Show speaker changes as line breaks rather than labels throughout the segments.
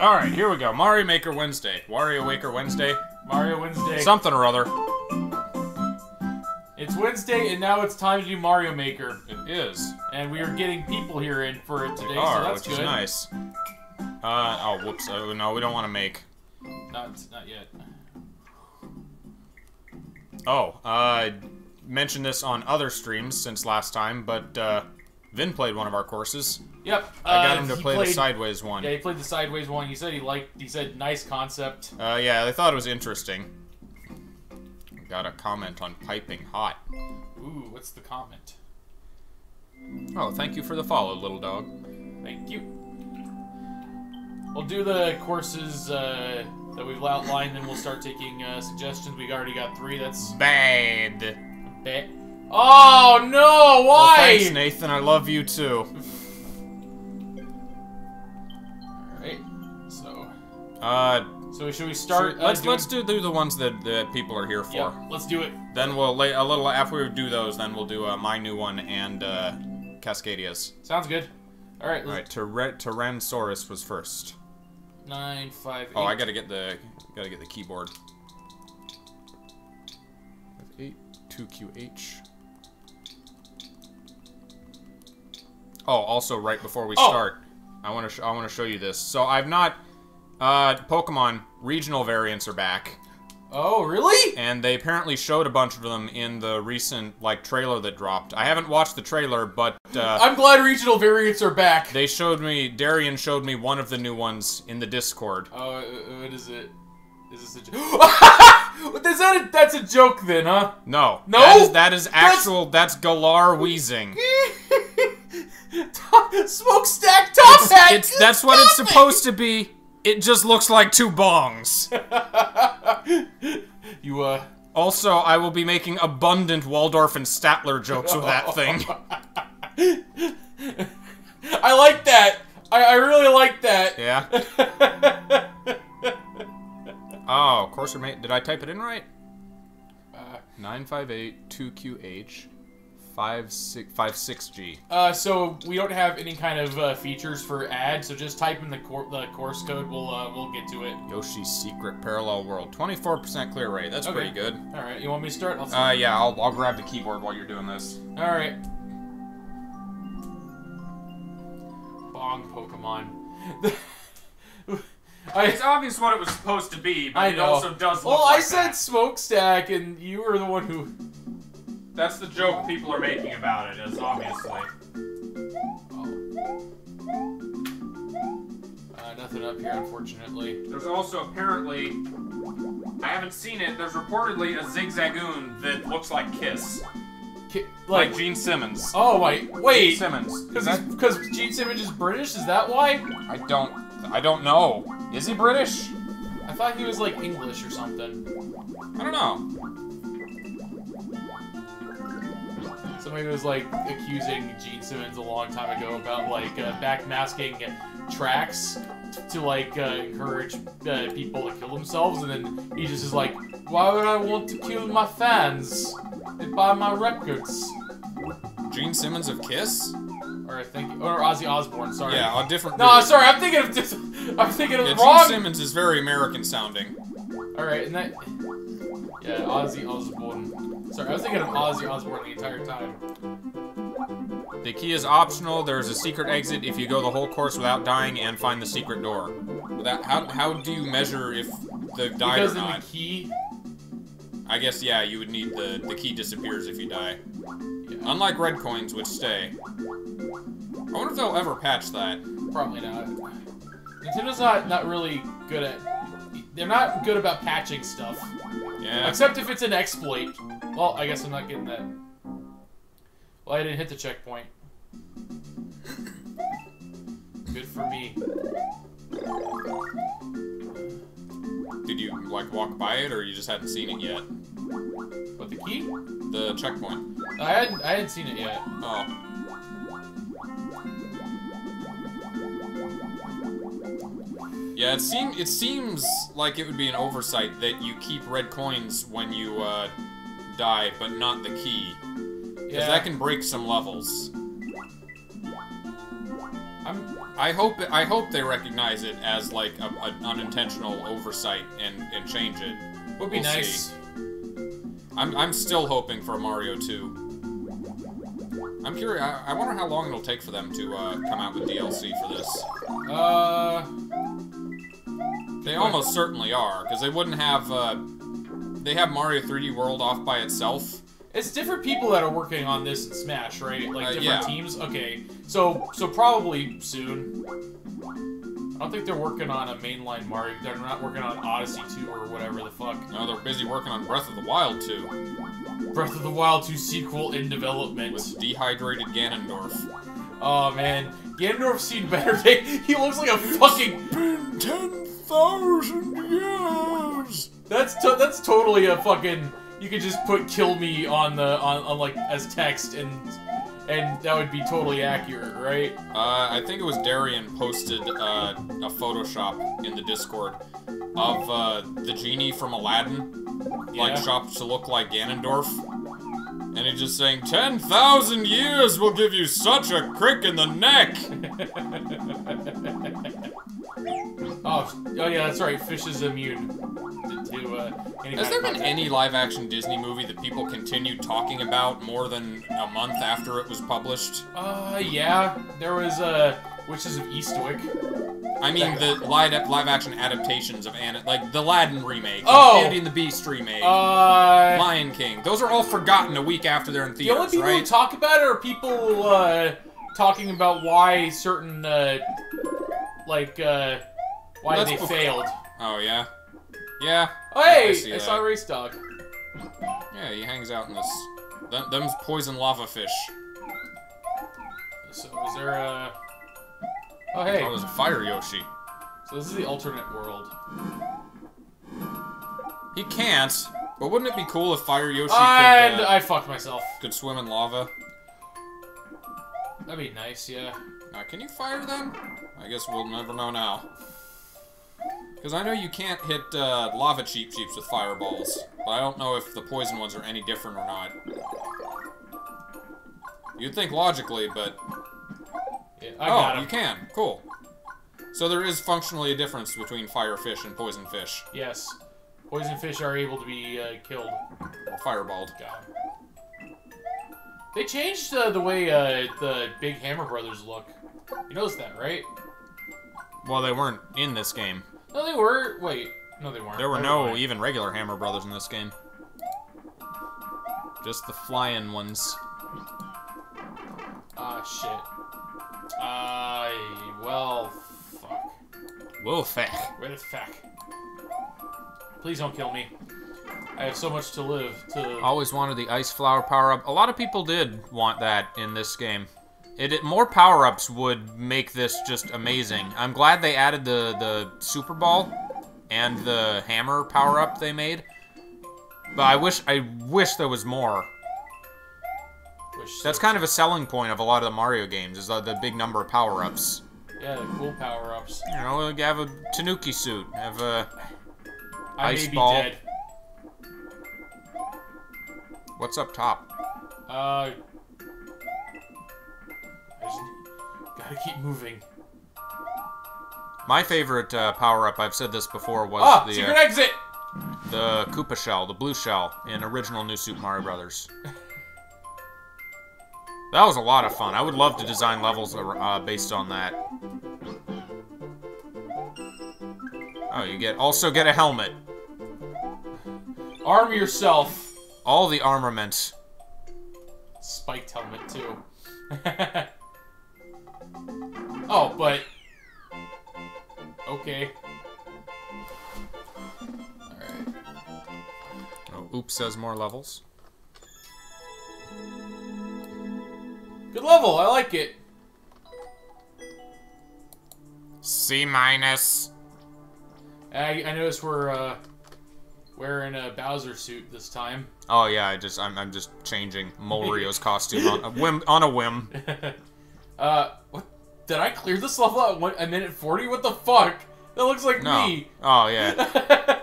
Alright, here we go. Mario Maker Wednesday. Wario Waker Wednesday.
Mario Wednesday.
Something or other.
It's Wednesday, and now it's time to do Mario Maker.
It is.
And we are getting people here in for it today,
We
so
are,
that's
which
good.
is nice. Uh, oh, whoops. Oh, no, we don't want to make.
Not, not yet.
Oh, uh, mentioned this on other streams since last time, but, uh, Vin played one of our courses.
Yep.
I got
uh,
him to play
played,
the sideways one.
Yeah, he played the sideways one. He said he liked. He said nice concept.
Uh, yeah, they thought it was interesting. Got a comment on piping hot.
Ooh, what's the comment?
Oh, thank you for the follow, little dog.
Thank you. We'll do the courses uh, that we've outlined, then we'll start taking uh, suggestions. We've already got three. That's
Bad.
bet. Oh no!
Well,
Why?
thanks, Nathan. I love you too.
Alright. So,
Uh,
so should we start?
should- let's
uh,
let's do, do the ones that, that people are here for.
Yeah, let's do it.
Then we'll lay a little after we do those. Then we'll do uh, my new one and uh, Cascadia's.
Sounds good. All right.
All right, Tyra- Tyrannosaurus was first.
Nine, five, eight.
Oh, I gotta get the gotta get the keyboard. Eight two QH. Oh, also right before we
Oh.
start, I want to I want to show you this. So I've not uh Pokemon regional variants are back,
Oh, really?
and they apparently showed a bunch of them in the recent like trailer that dropped. I haven't watched the trailer, but uh,
I'm glad regional variants are back.
they showed me Darian showed me one of the new ones in the Discord.
Oh, uh, what is it? Is this a joke? is that a, that's a joke then, huh?
No,
No?
that is, that is
That's-
actual. That's Galar Weezing.
Smokestack top hat.
It's that's what it's supposed to be. It just looks like two bongs.
You uh.
Also, I will be making abundant Waldorf and Statler jokes with that thing.
I like that. I, I really like that.
Yeah. Oh, Courser mate. Did I type it in right?
Uh,
958-2QH 5656G.
Uh, so we don't have any kind of uh, features for ads, so just type in the cor the course code. We'll uh, we'll get to it.
Yoshi's Secret Parallel World. 24% clear rate. That's
Okay.
pretty good.
All right, you want me to start? I'll
Uh, yeah, I'll, I'll grab the keyboard while you're doing this.
All right. Bong Pokemon. I,
It's obvious what it was supposed to be, but
I
it
know.
also does look
well, I
like
said
that.
smokestack, and you were the one who.
That's the joke people are making about it, is obviously.
Uh, nothing up here, unfortunately.
There's also apparently, I haven't seen it, there's reportedly a Zigzagoon that looks like Kiss.
Ki-
Like,
Like,
Gene Simmons.
oh
Gene
wait,
Simmons.
because because Gene Simmons is British. Is that why?
I don't, I don't know. Is he British?
I thought he was like English or something.
I don't know.
Somebody was like accusing Gene Simmons a long time ago about like uh, backmasking tracks to like uh, encourage uh, people to kill themselves, and then he just is like, "Why would I want to kill my fans? They buy my records."
Gene Simmons of Kiss?
Or I think, or Ozzy Osbourne. Sorry.
Yeah, a different.
No, sorry. I'm thinking of this. I'm thinking of
yeah,
wrong.
Gene Simmons is very American sounding.
All right, and that. Yeah, Ozzy Osbourne. Sorry, I was thinking of Ozzy Osbourne the entire time.
The key is optional. There's a secret exit if you go the whole course without dying and find the secret door. Without, how, how do you measure if the died
Because
or not?
the key,
I guess, yeah, you would need the, the key disappears if you die.
yeah,
Unlike red coins, which stay. I wonder if they'll ever patch that.
probably not. Nintendo's not not really good at. They're not good about patching stuff,
Yeah.
except if it's an exploit. Well, I guess I'm not getting that. Well, I didn't hit the checkpoint. Good for me.
Did you, like, walk by it, or you just hadn't seen it yet?
But the key?
The checkpoint.
I hadn't I hadn't seen it yet.
Oh. Yeah, it seem it seems like it would be an oversight that you keep red coins when you uh, die, but not the key, because
Yeah.
that can break some levels.
I'm
I hope I hope they recognize it as like a, an unintentional oversight and and change it.
Would be
We'll
nice.
see. I'm I'm still hoping for Mario 2. I'm curious. I, I wonder how long it'll take for them to uh, come out with DLC for this.
Uh,
They almost certainly are, because they wouldn't have. Uh, they have Mario 3D World off by itself.
it's different people that are working on this in Smash, right? Like
Uh,
different
yeah.
teams. Okay, so so probably soon. I don't think they're working on a mainline Mario. They're not working on Odyssey 2 or whatever the fuck.
No, they're busy working on Breath of the Wild 2
Breath of the Wild 2 sequel in development.
with dehydrated Ganondorf.
Oh man, Ganondorf's seen better days. He looks like a fucking.
Been 10,000 years!
That's to, that's totally a fucking. You could just put "kill me" on the on, on like as text and and that would be totally accurate, right?
Uh, I think it was Darian posted uh, a Photoshop in the Discord of uh, the genie from Aladdin, like
Yeah.
shopped to look like Ganondorf. And he's just saying, 10,000 years will give you such a crick in the neck!
Oh, oh yeah, that's right. Fish is immune to, to uh, any
Has there been any live action Disney movie that people continued talking about more than a month after it was published?
Uh, yeah, there was uh, Witches of Eastwick.
I mean, the live, live action adaptations of Anna, like the Aladdin remake,
Oh!
Beauty and the Beast remake,
Uh,
Lion King. Those are all forgotten a week after they're in theaters.
the only people who talk about it are people uh, talking about why certain uh, like uh, why
That's
they failed.
oh yeah, yeah.
Oh, hey,
I
I, saw a race dog.
Yeah, he hangs out in this. Them, them's poison lava fish.
So is there a? Oh hey,
Oh, there's a fire Yoshi.
so this is the alternate world.
He can't. But wouldn't it be cool if Fire Yoshi
And
could, uh,
I fucked myself.
could swim in lava?
That'd be nice, yeah.
Uh, can you fire them? I guess we'll never know now. Because I know you can't hit uh, lava Cheep Cheeps with fireballs, but I don't know if the poison ones are any different or not. You'd think logically, but
Yeah, I
oh,
got
you can. Cool. So there is functionally a difference between fire fish and poison fish,
Yes. Poison fish are able to be uh, killed.
or fireballed.
'em. They changed uh, the way uh, the big Hammer Brothers look. You noticed that, right?
Well, they weren't in this game.
No, they were. Wait. No, they weren't.
There were no even regular Hammer Brothers in this game. Just the flying ones.
Ah, shit. Uh, well, fuck.
Wolfek.
Where the fuck? Please don't kill me. I have so much to live. To
Always wanted the ice flower power up. A lot of people did want that in this game. It, it more power ups would make this just amazing. I'm glad they added the the super ball and the hammer power up they made. But I wish I wish there was more. That's kind of a selling point of a lot of the Mario games is the, the big number of power ups.
yeah, the cool power ups.
You know, have a Tanuki suit, have a
I
Ice ball.
dead.
what's up top?
Uh, I just gotta keep moving.
My favorite uh, power up, I've said this before, was
Ah,
the
secret
uh,
exit.
the Koopa shell, the blue shell in original New Super Mario Brothers. That was a lot of fun. I would love to design levels uh, based on that. Oh, you get also get a helmet.
Arm yourself.
All the armament.
Spiked helmet too. oh, but okay. Alright.
Oh, oops says more levels.
Good level, I like it.
C minus.
I, I noticed we're uh, wearing a Bowser suit this time.
Oh yeah, I just I'm, I'm just changing Morio's costume on a whim. On a whim.
uh, what? Did I clear this level at one, a minute 40? What the fuck? That looks like
No.
me.
Oh yeah.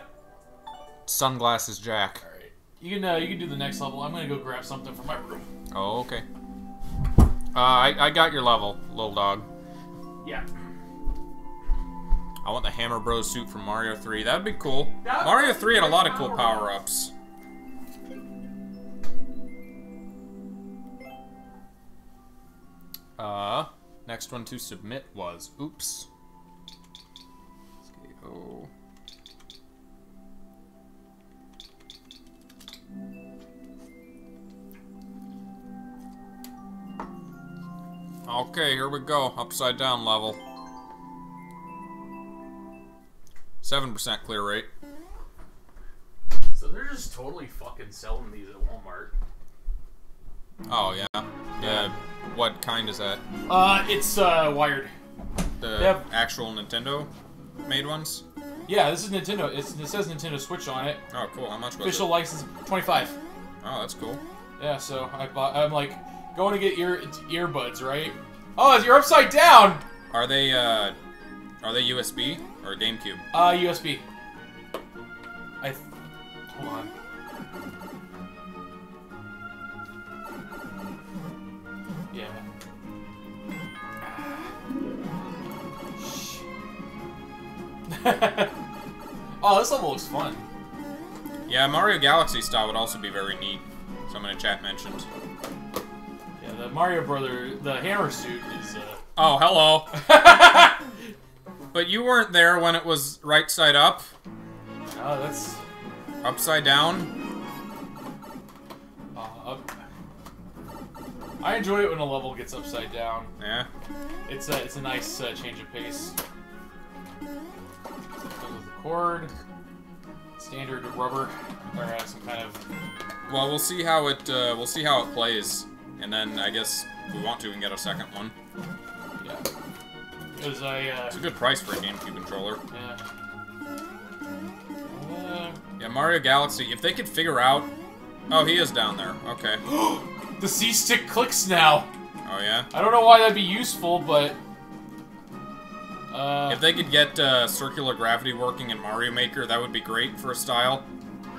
Sunglasses Jack.
Alright. You can, uh, you can do the next level. I'm gonna go grab something from my room.
Oh okay. Uh, I I got your level, little dog.
Yeah.
I want the Hammer Bros suit from Mario 3. That'd be cool.
That-
Mario 3 had a lot of cool
power-up.
power-ups. Uh, next one to submit was oops. Let's go. Okay, here we go. Upside down level. 7% clear rate.
So they're just totally fucking selling these at Walmart.
Oh, yeah. Yeah. What kind is that?
Uh, it's uh wired.
The
Yep.
actual Nintendo made ones?
Yeah, this is Nintendo. It's, it says Nintendo Switch on it.
Oh, cool. How much was
Official
it?
license, twenty five.
Oh, that's cool.
Yeah, so I bought. I'm like going to get ear earbuds, right? Oh, you're upside down.
Are they, uh, are they USB or GameCube?
Uh, USB. I. Hold on. Yeah. Shh. oh, this level looks fun.
Yeah, Mario Galaxy style would also be very neat. Someone in chat mentioned.
The Mario Brother, the hammer suit is. Uh...
Oh, hello. but you weren't there when it was right side up,
oh, that's.
upside down.
Uh, up. I enjoy it when a level gets upside down.
Yeah.
It's a it's a nice uh, change of pace. Comes with the cord, standard rubber, or uh, some kind of.
Well, we'll see how it uh, we'll see how it plays, and then I guess if we want to, we can get a second one.
Yeah. Because I uh,
It's a good price for a GameCube controller.
yeah. Uh,
Yeah, Mario Galaxy. If they could figure out, oh, he is down there. Okay.
the C stick clicks now.
Oh yeah.
I don't know why that'd be useful, but. Uh,
If they could get uh, circular gravity working in Mario Maker, that would be great for a style,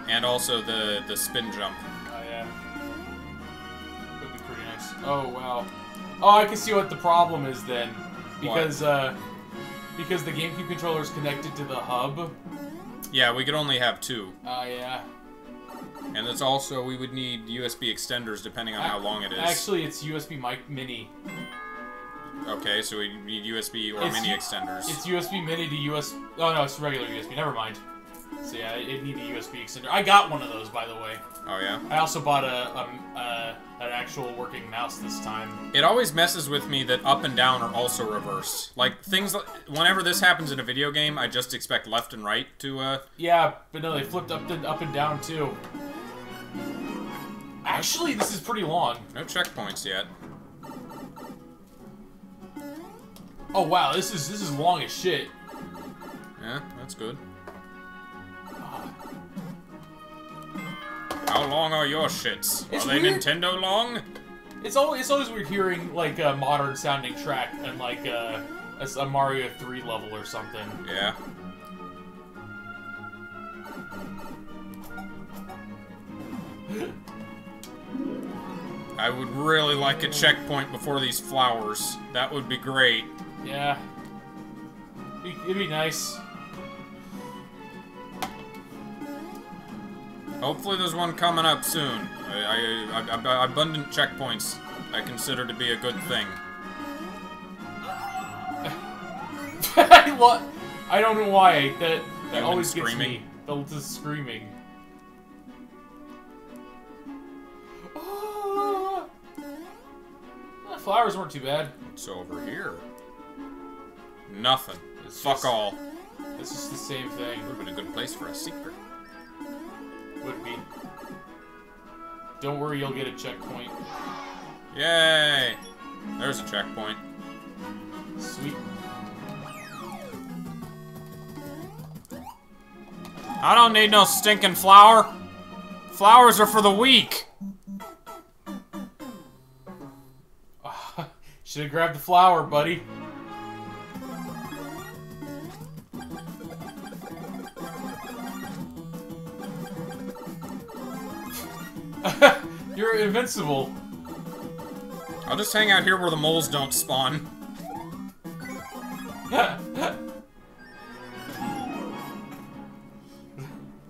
and also the the spin jump.
Oh wow. Oh, I can see what the problem is then, because uh, because the GameCube controller is connected to the hub.
Yeah, we could only have two.
Oh yeah.
and it's also we would need USB extenders depending on how long it is.
Actually, it's USB mic mini.
Okay, so we need USB or
It's
mini extenders.
It's USB mini to US. Oh no, it's regular USB. Never mind. So yeah, it need a USB extender. I got one of those, by the way.
Oh yeah.
I also bought a, a, a an actual working mouse this time.
It always messes with me that up and down are also reversed. Like things, li- whenever this happens in a video game, I just expect left and right to. uh...
Yeah, but no, they flipped up and up and down too. Actually, this is pretty long.
No checkpoints yet.
Oh wow, this is this is long as shit.
Yeah, that's good. How long are your shits?
It's
are they
weird.
Nintendo long?
It's always it's always weird hearing like a modern sounding track and like a, a Mario 3 level or something.
Yeah. I would really like a checkpoint before these flowers. That would be great.
Yeah. It'd be nice.
Hopefully there's one coming up soon. I, I, I, I- abundant checkpoints I consider to be a good thing.
I lo- I don't know why that that always gets
screaming?
me. The, the screaming. Ah. The flowers weren't too bad.
What's over here? Nothing.
It's
Fuck
just-
all.
It's just the same thing.
Would have been a good place for a secret.
Would be. Don't worry, you'll get a checkpoint.
Yay! There's a checkpoint.
Sweet.
I don't need no stinking flower. Flowers are for the weak.
Should have grabbed the flower, buddy. You're invincible.
I'll just hang out here where the moles don't spawn.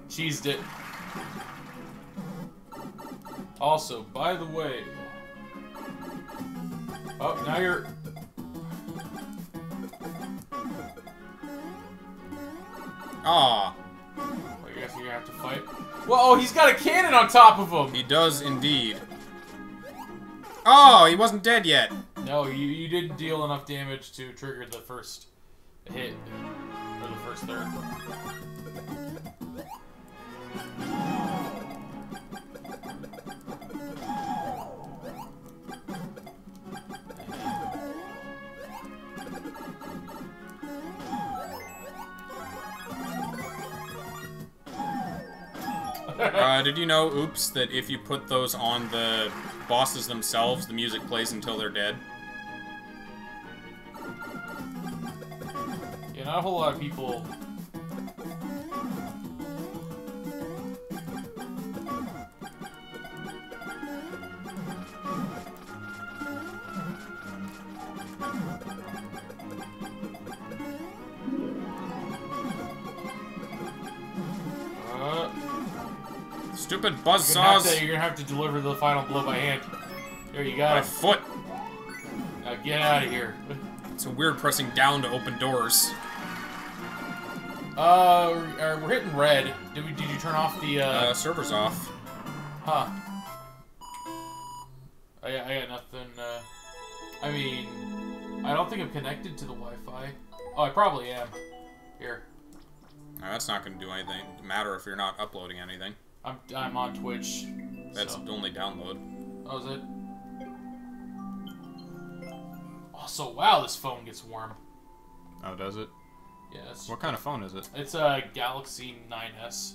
Cheesed it. Also, by the way... Oh, now you're...
Ah.
I guess you're gonna have to fight. Well, oh, he's got a cannon on top of him!
he does indeed. Oh, he wasn't dead yet.
No, you, you didn't deal enough damage to trigger the first hit. Or the first third.
You know, oops, that if you put those on the bosses themselves, the music plays until they're dead?
Yeah, not a whole lot of people.
Stupid
you're, gonna to, you're gonna have to deliver the final blow by hand. There you go.
My foot!
Now get out of here.
It's a weird pressing down to open doors.
Uh, we're, uh, we're hitting red. Did we? Did you turn off the? Uh,
Uh, server's off.
huh? I, got- I got nothing. Uh, I mean, I don't think I'm connected to the Wi-Fi. Oh, I probably am. Here,
No, that's not going to do anything. Matter if you're not uploading anything.
I'm I'm on Twitch.
That's
so.
only download.
Oh, is it? Also, wow, this phone gets warm.
Oh, does it?
Yes.
What kind of phone is it?
It's a Galaxy 9s.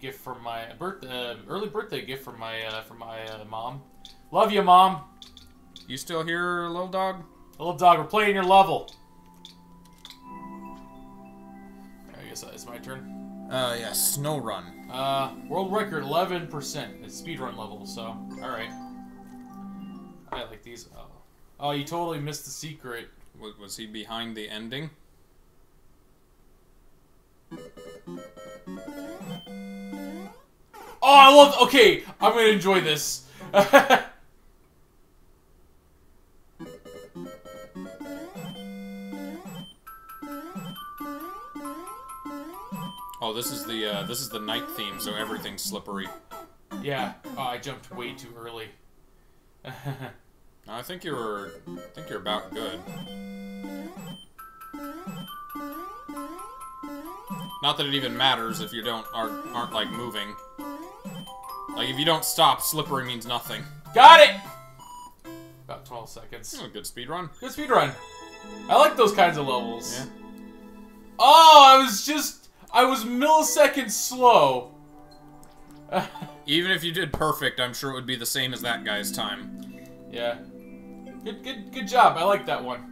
Gift from my birth, uh, early birthday gift from my uh, from my uh, mom. Love you, mom.
You still here, little dog?
Little dog, we're playing your level. I guess it's my turn.
Uh, yeah, Snow Run.
Uh, world record 11%. It's speedrun level, so alright. I like these. Oh. oh, you totally missed the secret.
Was, was he behind the ending?
Oh, I love. Okay, I'm gonna enjoy this.
Oh, this is the uh, this is the night theme, so everything's slippery.
yeah. Oh, I jumped way too early.
I think you're I think you're about good. Not that it even matters if you don't aren't, aren't like moving. Like if you don't stop, slippery means nothing.
Got it. About 12 seconds.
Oh, good speed run.
Good speed run. I like those kinds of levels.
Yeah.
Oh, I was just. I was milliseconds slow.
Even if you did perfect, I'm sure it would be the same as that guy's time.
yeah. Good, good, good job. I like that one.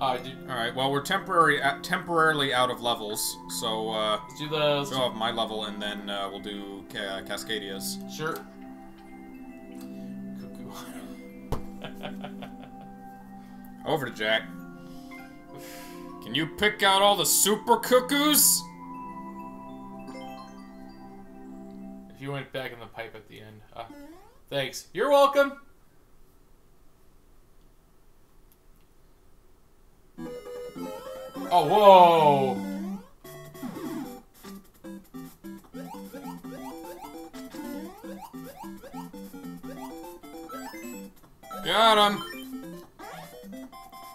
Uh, did,
All right. Well, we're temporary uh, temporarily out of levels, so uh,
let's do the. Let's
go off my level, and then uh, we'll do Ca- Cascadia's.
Sure. Cuckoo.
Over to Jack. Can you pick out all the super cuckoos?
You went back in the pipe at the end. Uh, thanks. You're welcome. Oh, whoa.
Got him.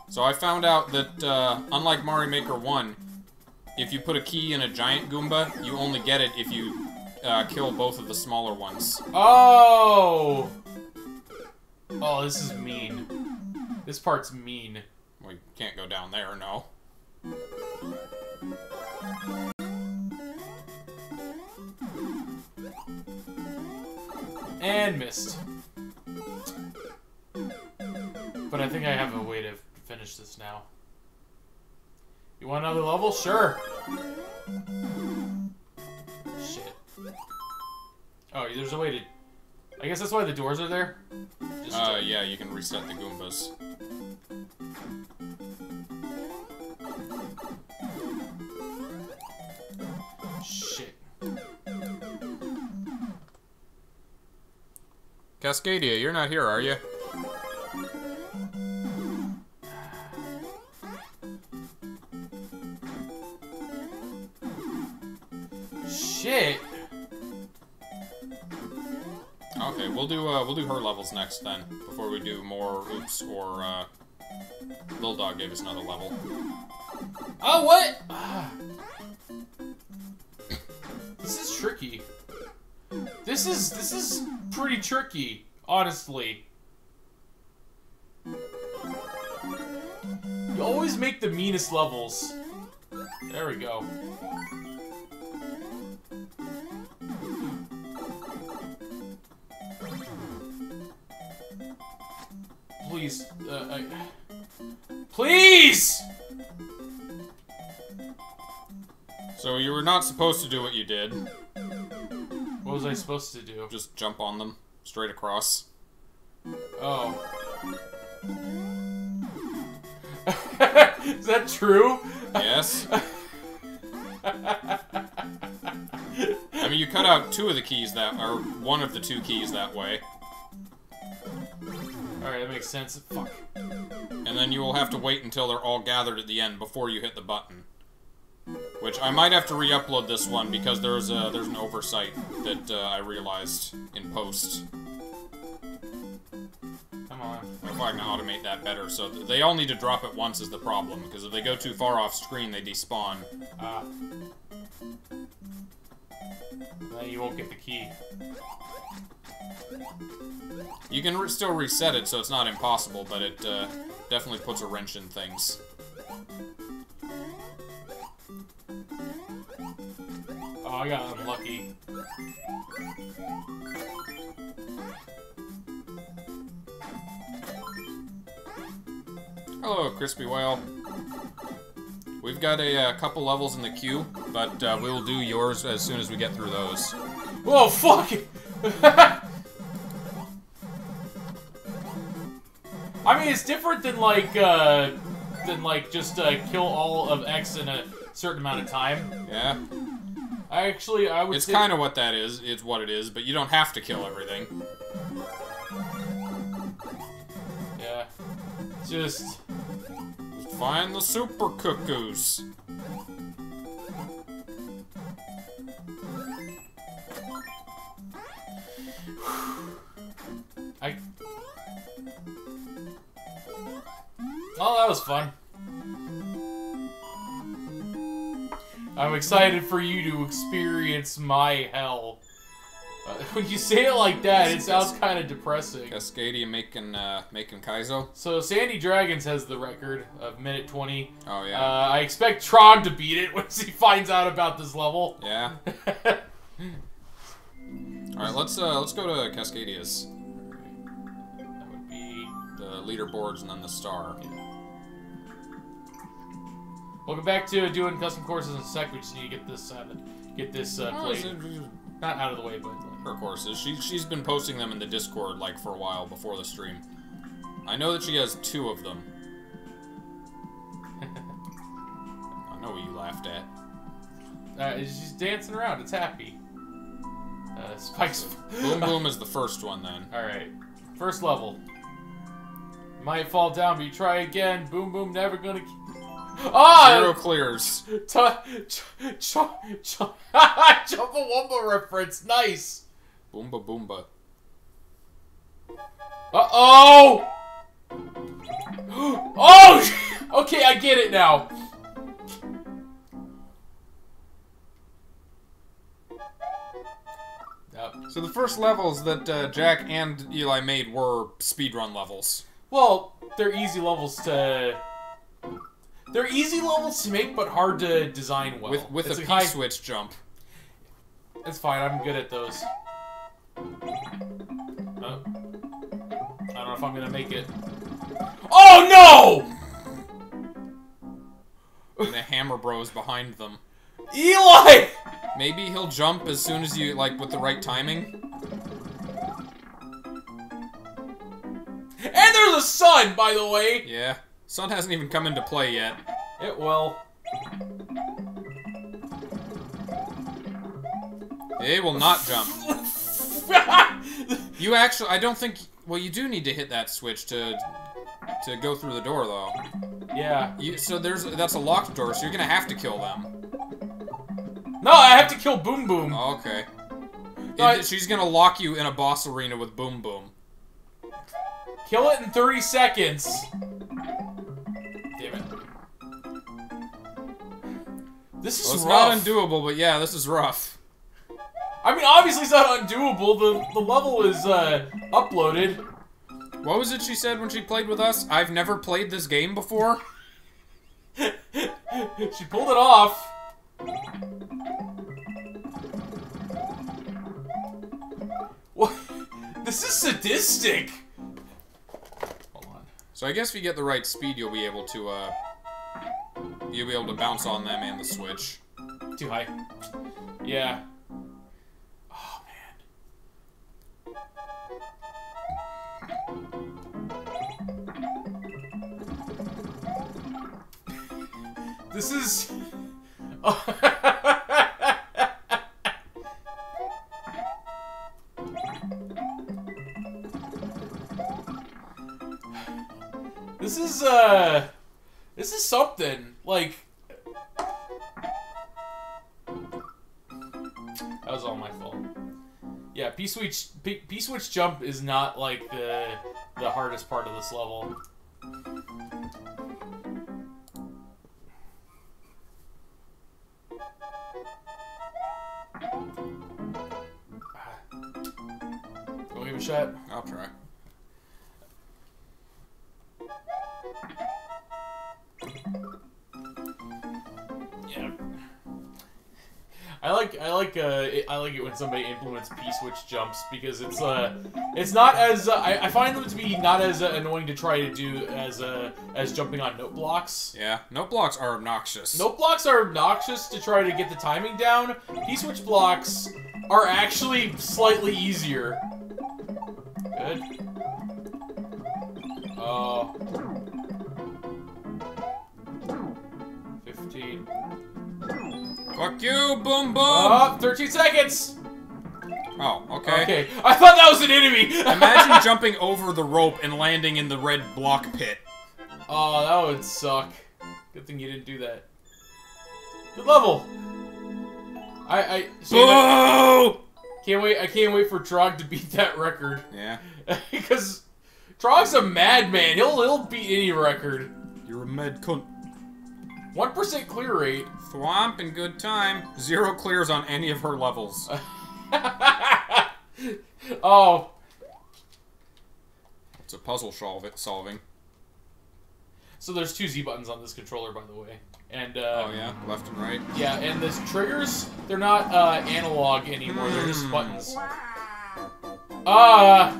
So I found out that, uh, unlike Mario Maker 1, if you put a key in a giant Goomba, you only get it if you uh, kill both of the smaller ones.
Oh! Oh, this is mean. This part's mean.
We can't go down there, no.
And missed. But I think I have a way to finish this now. You want another level? Sure. Oh, there's a way to... I guess that's why the doors are there? Just
uh, to... yeah, you can reset the Goombas.
Shit.
Cascadia, you're not here, are you? We'll do uh, we'll do her levels next then, before we do more oops or uh, Little Dog gave us another level.
Oh, what? This is tricky. This is this is pretty tricky, honestly. You always make the meanest levels. There we go. Please, uh, I... Please!
So you were not supposed to do what you did.
What was I supposed to do?
Just jump on them straight across.
Oh. Is that true?
Yes. I mean, you cut out two of the keys that, or one of the two keys that way,
Alright, that makes sense. Fuck.
and then you will have to wait until they're all gathered at the end before you hit the button. Which I might have to re-upload this one because there's a, there's an oversight that uh, I realized in post.
Come on.
If I can automate that better, so th- they all need to drop it once is the problem because if they go too far off screen, they despawn.
Ah. You won't get the key.
You can re still reset it, so it's not impossible, but it uh, definitely puts a wrench in things.
Oh, I got unlucky.
Hello, Crispy Whale. We've got a uh, couple levels in the queue, but uh, we will do yours as soon as we get through those.
Whoa, fuck! I mean, it's different than like, uh, than like just uh, kill all of X in a certain amount of time.
Yeah,
I actually, I would
it's kind of what that is. It's what it is, but you don't have to kill everything.
yeah, just
Find the super cuckoos.
I. Oh, that was fun. I'm excited for you to experience my hell. Uh, when you say it like that, it sounds kind of depressing.
Cascadia making uh, making Kaizo.
So Sandy Dragons has the record of minute 20.
Oh
Uh,
yeah,
I expect Tron to beat it once he finds out about this level.
yeah. All right, let's uh, let's go to Cascadia's,
That would be.
the leaderboards, and then the star.
Welcome back to doing custom courses in a sec. We just need to get this uh, get this uh,
Oh,
played. Not out of the way, but
her courses. She she's been posting them in the Discord like for a while before the stream. I know that she has two of them. I know what you laughed at.
uh, she's dancing around. It's happy. Uh, Spike's.
Boom Boom is the first one then.
All right, first level. Might fall down, but you try again. Boom, boom, never gonna.
Zero
Ah!
clears.
T- ch- ch- ch- Chumbawamba reference. Nice.
Boomba Boomba.
Uh oh! Oh! okay, I get it now. Yep.
So the first levels that uh, Jack and Eli made were speedrun levels.
Well, they're easy levels to. They're easy levels to make, but hard to design well.
With with
it's
a P
high-
switch jump.
It's fine. I'm good at those. I don't know if I'm gonna make it. Oh
And the Hammer Bros behind them.
Eli!
Maybe he'll jump as soon as you like with the right timing.
And there's a sun, by the way.
Yeah. Sun hasn't even come into play yet.
It will.
They will not jump. You actually, I don't think. Well, you do need to hit that switch to to go through the door, though.
Yeah.
You, so there's that's a locked door, so you're gonna have to kill them.
No, I have to kill Boom Boom.
Oh, okay.
No, I-
She's gonna lock you in a boss arena with Boom Boom.
Kill it in 30 seconds. Damn it. This is
Well, it's
rough.
not undoable, but yeah, this is rough.
I mean, obviously it's not undoable. The the level is uh, uploaded.
What was it she said when she played with us? I've never played this game before.
she pulled it off. What? This is sadistic. Hold on.
So I guess if you get the right speed, you'll be able to, uh... You'll be able to bounce on them and the switch.
Too high. Yeah. This is. this is uh. This is something like. That was all my fault. Yeah, P switch P, P switch jump is not like the the hardest part of this level. It, I like it when somebody implements P switch jumps because it's uh it's not as uh, I, I find them to be not as uh, annoying to try to do as uh as jumping on note blocks.
Yeah, note blocks are obnoxious.
Note blocks are obnoxious to try to get the timing down. P switch blocks are actually slightly easier. Good. Uh. 15.
Fuck you, boom boom!
Oh, 13 seconds!
Oh, okay.
Okay. I thought that was an enemy!
Imagine jumping over the rope and landing in the red block pit.
oh, that would suck. Good thing you didn't do that. Good level! I, I,
Boo!
can't wait, I can't wait for Trog to beat that record.
Yeah,
because Trog's a madman. He'll, he'll beat any record.
you're a med cunt.
1% clear rate.
Thwomp in good time. Zero clears on any of her levels.
oh,
It's a puzzle solve solving.
so there's two Z buttons on this controller, by the way. And, uh,
Oh yeah, left and right.
Yeah, and the triggers, they're not uh, analog anymore, they're just
Hmm.
buttons. Uh,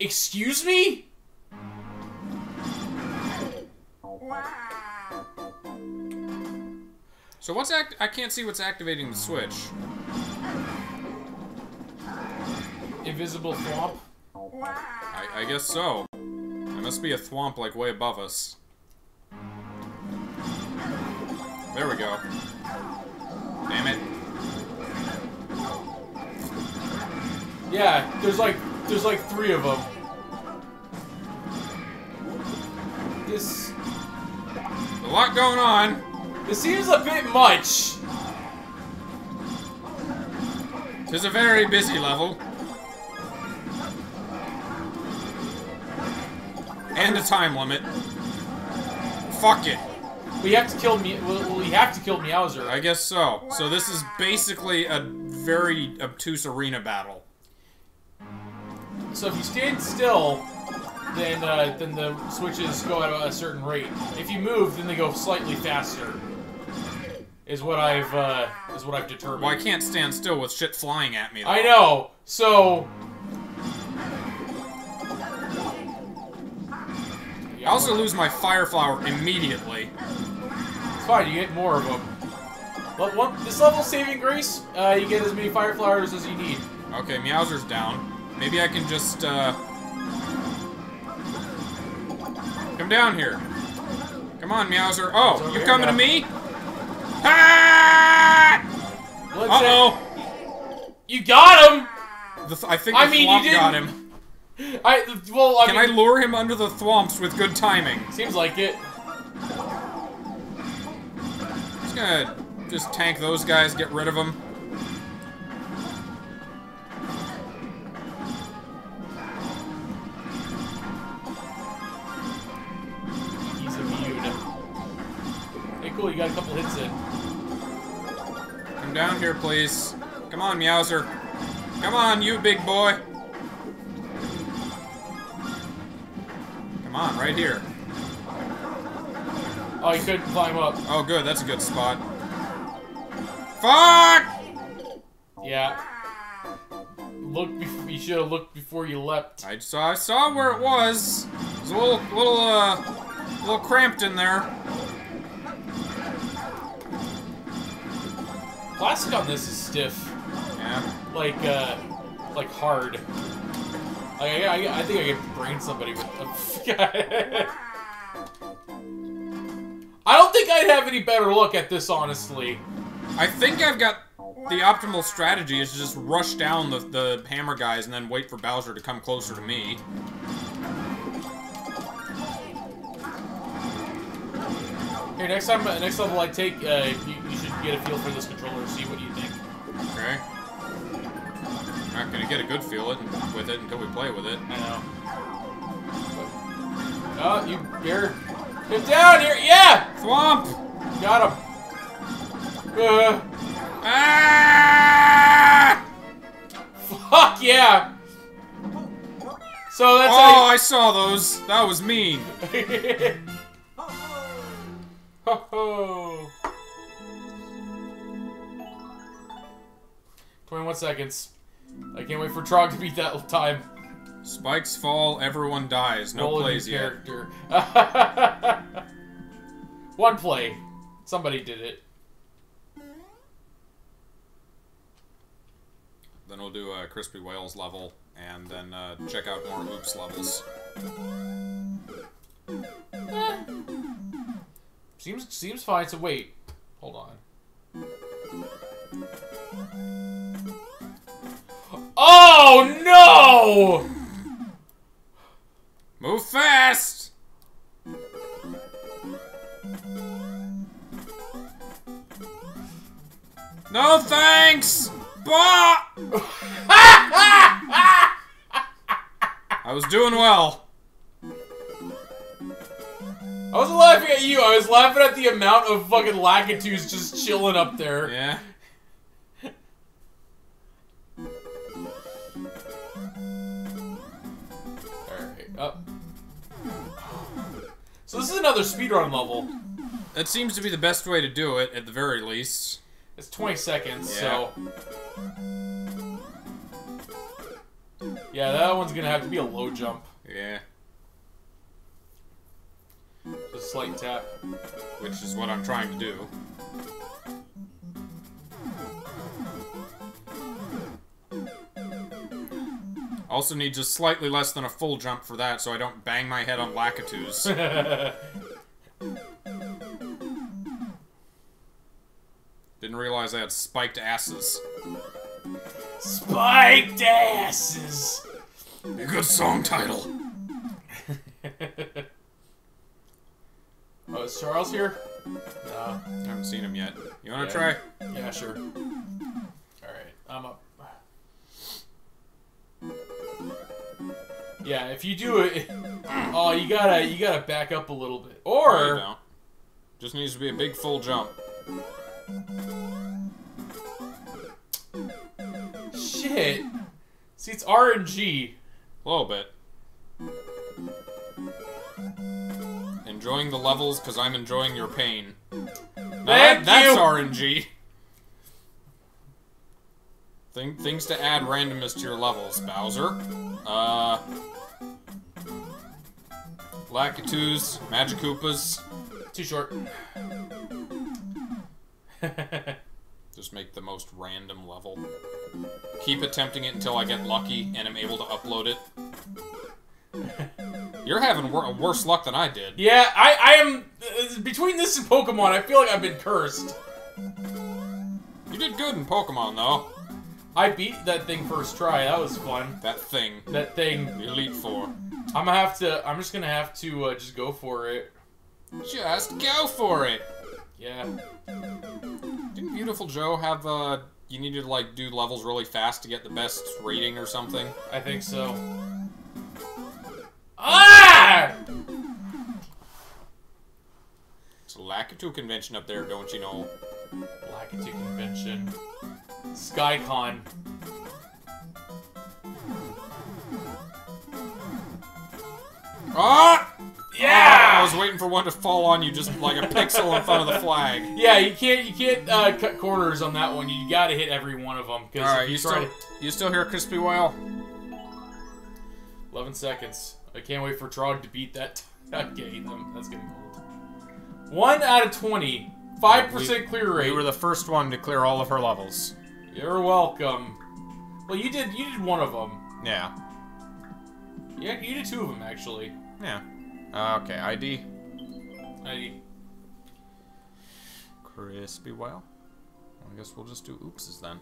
excuse me?
So what's act? I can't see what's activating the switch.
Invisible thwomp?
I, I guess so. There must be a thwomp like way above us. There we go. Damn it.
Yeah, there's like, there's like three of them. This,
A lot going on.
this seems a bit much.
Tis a very busy level. And a time limit. Fuck it.
We have to kill me. Well, we have to kill Meowser.
I guess so. So this is basically a very obtuse arena battle.
So if you stand still, then uh, then the switches go at a certain rate. If you move, then they go slightly faster. Is what I've uh, is what I've determined.
Well, I can't stand still with shit flying at me. Though.
I know. So.
I also lose my fire flower immediately.
It's fine. You get more of them. But one, this level saving grace, uh, you get as many fire flowers as you need.
Okay, Meowser's down. Maybe I can just, uh... Come down here. Come on, Meowser. Oh, you coming
now.
to me? Ah! Uh-oh.
You got him.
The th I think
I mean, you didn't-
got him.
I well, I
Can I lure him under the thwomps with good timing?
seems like it.
Just gonna just tank those guys, get rid of them.
He's immune. Hey, cool. You got a couple hits in.
Come down here, please. Come on, Meowser. Come on, you big boy. On, right here.
Oh, you couldn't climb up.
Oh, good, that's a good spot. Fuck!
Yeah. Look. You should have looked before you leapt.
I saw, I saw where it was. It was a little, little, uh, a little cramped in there.
Plastic on this is stiff.
Yeah.
Like, uh, like hard. I, I, I think I could brain somebody with. I don't think I'd have any better look at this, honestly.
I think I've got the optimal strategy is to just rush down the, the hammer guys and then wait for Bowser to come closer to me.
Here, next time, next level I take, uh, you, you should get a feel for this controller. See what you think.
Okay. Not gonna get a good feel it with it until we play with it.
I know. Oh, you, here. Get down here. Yeah,
Thwomp!
got him. Uh,
Ah!
fuck yeah. So that's
Oh,
how.
I saw those. That was mean.
You... Ho ho. 21 seconds. I can't wait for Trog to beat that time.
Spikes fall, everyone dies. No
Roll
plays yet.
character. One play. Somebody did it.
Then we'll do a Crispy Whales level, and then uh, check out more Oops levels.
Seems seems fine. So wait, hold on. Oh no!
Move fast! No thanks! Bah! I was doing well.
I wasn't laughing at you. I was laughing at the amount of fucking Lakitus just chilling up there.
Yeah.
So this is another speedrun level.
That seems to be the best way to do it, at the very least.
It's 20 seconds,
Yeah.
so... Yeah, that one's gonna have to be a low jump.
Yeah.
Just a slight tap.
Which is what I'm trying to do. Also need just slightly less than a full jump for that so I don't bang my head on Lakitus. Didn't realize I had spiked asses.
Spiked asses!
A good song title.
Oh, is Charles here? No.
I haven't seen him yet. You wanna
Yeah.
try?
Yeah, sure. If you do it, oh, you gotta you gotta back up a little bit,
No, you
or
don't. Just needs to be a big full jump.
shit. See, it's RNG.
A little bit. Enjoying the levels because I'm enjoying your pain. Now
Thank
that, that's
you.
RNG. Thing, things to add randomness to your levels, Bowser. Uh. Lakitus, Magikoopas.
Too short.
Just make the most random level. Keep attempting it until I get lucky and am able to upload it. You're having wor worse luck than I did.
yeah, I I am uh, between this and Pokemon. I feel like I've been cursed.
You did good in Pokemon, though.
I beat that thing first try. That was fun.
That thing.
That thing.
The Elite Four.
I'm gonna have to. I'm just gonna have to uh, just go for it.
Just go for it.
Yeah.
Didn't Viewtiful Joe have uh you needed to like do levels really fast to get the best rating or something?
I think so. Ah!
It's a Lakitu convention up there, don't you know?
Lakitu convention. SkyCon.
Ah!
Yeah!
I was waiting for one to fall on you just like a pixel in front of the flag.
Yeah, you can't you can't uh, cut corners on that one. You got to hit every one of them.
All right, you still you still hear Crispy Whale?
Eleven seconds. I can't wait for Trog to beat that. That okay, that's getting old. One out of twenty. Five percent clear rate.
You were the first one to clear all of her levels.
You're welcome. Well, you did. You did one of them.
Yeah.
Yeah, you did two of them actually.
Yeah. Uh, okay, ID.
ID.
Crispy Whale. I guess we'll just do oopses then.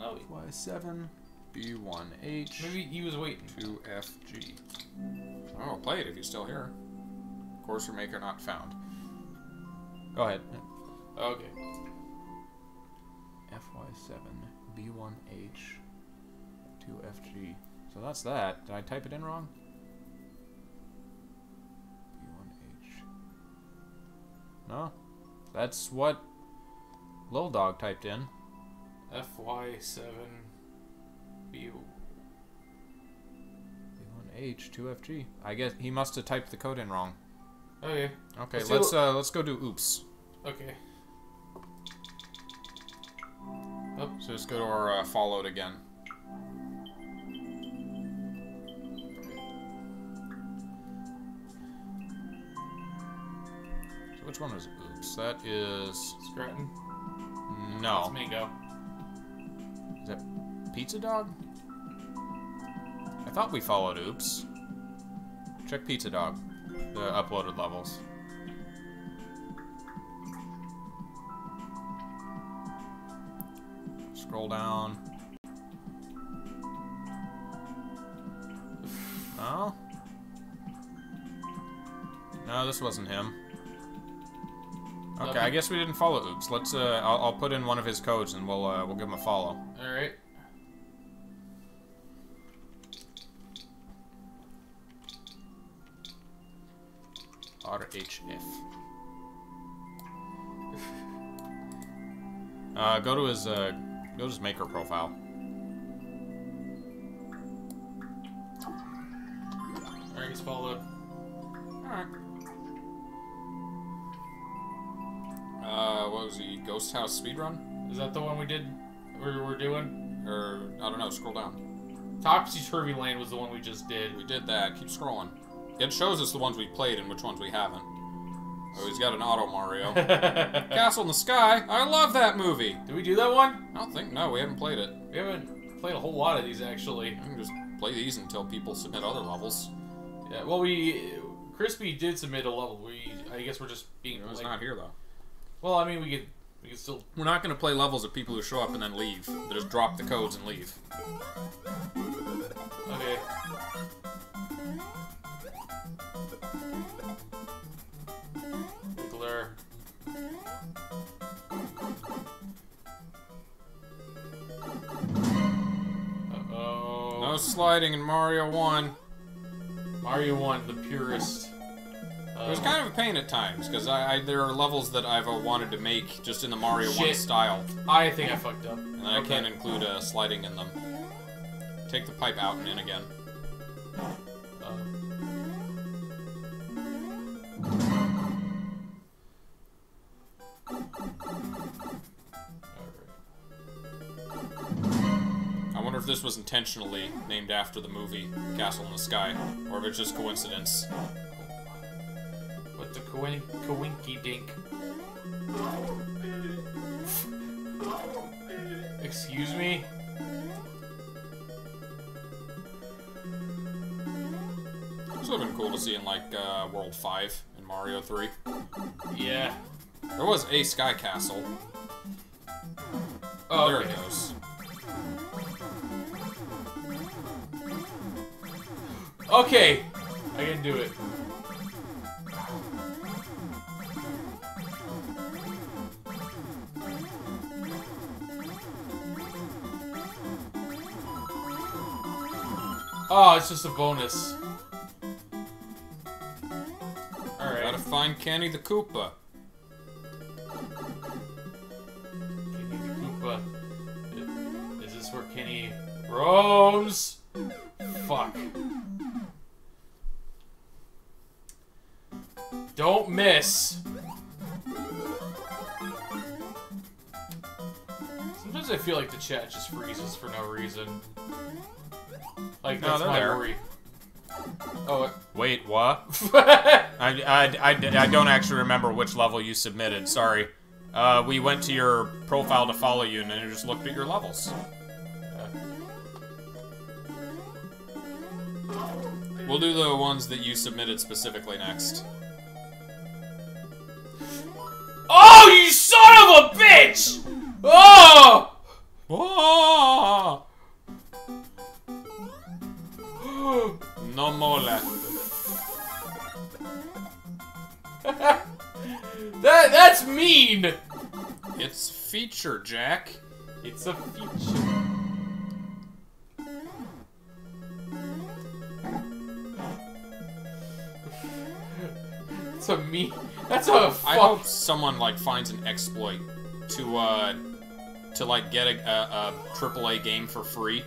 Oh,
Y7, B1H,
maybe he was waiting.
2FG. Oh, play it if you're still here. Courser maker not found. Go ahead.
Okay.
FY7, B1H, 2FG. So that's that. Did I type it in wrong? B1H. No? That's what Lil Dog typed in.
FY7 B.
B1H, 2FG. I guess he must have typed the code in wrong.
Okay.
Okay,
Let's
let's uh let's go do oops.
Okay.
So just go to our uh, followed again. Which one is oops? That is
Scratton.
no.
That's Mango.
Is that Pizza Dog? I thought we followed oops. Check Pizza Dog. The uploaded levels. Scroll down. No? No, this wasn't him. Okay, I guess we didn't follow Oops. Let's. Uh, I'll, I'll put in one of his codes and we'll uh, we'll give him a follow.
All right.
RHF. Uh, go to his uh, go to his maker profile.
All right, he's followed.
Ghost House speedrun?
Is that the one we did? We were doing?
Or, I don't know, scroll down.
Topsy Turvy Land was the one we just did.
We did that, keep scrolling. It shows us the ones we played and which ones we haven't. Oh, he's got an Auto Mario. Castle in the Sky, I love that movie!
Did we do that one?
I don't think, no, we haven't played it.
We haven't played a whole lot of these actually.
We can just play these until people submit other levels.
Yeah. Well, we Crispy did submit a level. We I guess we're just being
It's
like,
not here, though.
Well, I mean, we could we could still.
We're not going to play levels of people who show up and then leave. They just drop the codes and leave.
Okay. Glare. Uh-oh.
No sliding in Mario 1.
Mario 1, the purest.
It was kind of a pain at times because I, I there are levels that I've uh, wanted to make just in the Mario One style,
I think I fucked up.
and I can't include uh, sliding in them. Take the pipe out and in again.
Uh,
I wonder if this was intentionally named after the movie Castle in the Sky, or if it's just coincidence.
With the coin coinky dink. Excuse me?
This would have been cool to see in like uh, World Five in Mario Three.
Yeah.
There was a Sky Castle.
Oh,
there
okay.
it goes.
Okay, I can do it. Oh, it's just a bonus. Alright.
Gotta find Kenny the Koopa.
Kenny the Koopa. Is this where Kenny roams? Fuck. Don't miss. Sometimes I feel like the chat just freezes for no reason. Like,
No,
that's
they're
my
there.
worry. Oh,
Wait, what? I, I, I, I don't actually remember which level you submitted, sorry. Uh, we went to your profile to follow you and then it just looked at your levels. We'll do the ones that you submitted specifically next.
oh, you son of a bitch! Oh!
Whoa! No mole.
that that's mean.
It's feature, Jack.
It's a feature. It's a mean. That's a fuck.
I hope someone like finds an exploit to uh to like get a, a, a AAA game for free,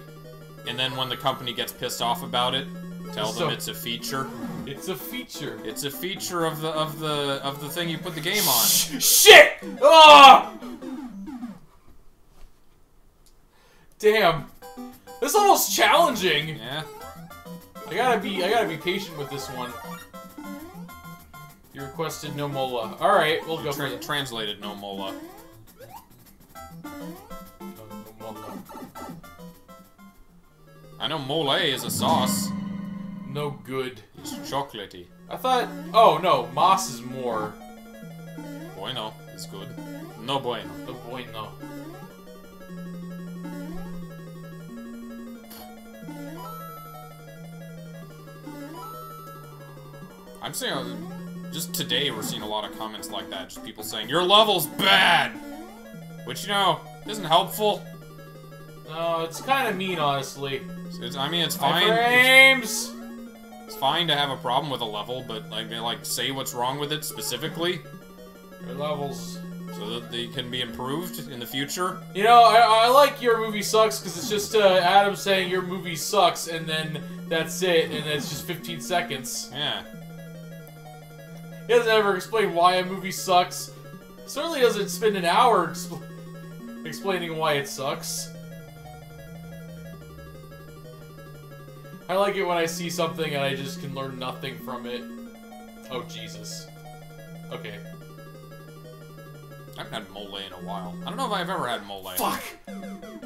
and then when the company gets pissed off about it, tell them
So-
it's a feature.
It's a feature.
It's a feature of the of the of the thing you put the game on.
Sh- shit! Ah! Damn. This is almost challenging.
Yeah.
I gotta be I gotta be patient with this one. You requested no mola. Alright, we'll go for it.
translated no mola.
No, no mola.
I know mole is a sauce.
No good.
It's chocolatey.
I thought oh no, moss is more.
Bueno is good. No bueno.
No boy no.
I'm saying, uh, just today we're seeing a lot of comments like that. Just people saying, your level's bad! Which, you know, isn't helpful.
No, it's kinda mean honestly.
It's, I mean, it's fine. It's,
frames!
it's fine to have a problem with a level, but, like, like, say what's wrong with it specifically,
Your levels.
so that they can be improved in the future.
You know, I, I like your movie sucks because it's just uh, Adam saying your movie sucks and then that's it, and it's just 15 seconds.
Yeah.
He doesn't ever explain why a movie sucks. Certainly doesn't spend an hour expl explaining why it sucks. I like it when I see something and I just can learn nothing from it. Oh, Jesus. Okay.
I haven't had mole in a while. I don't know if I've ever had mole.
Fuck!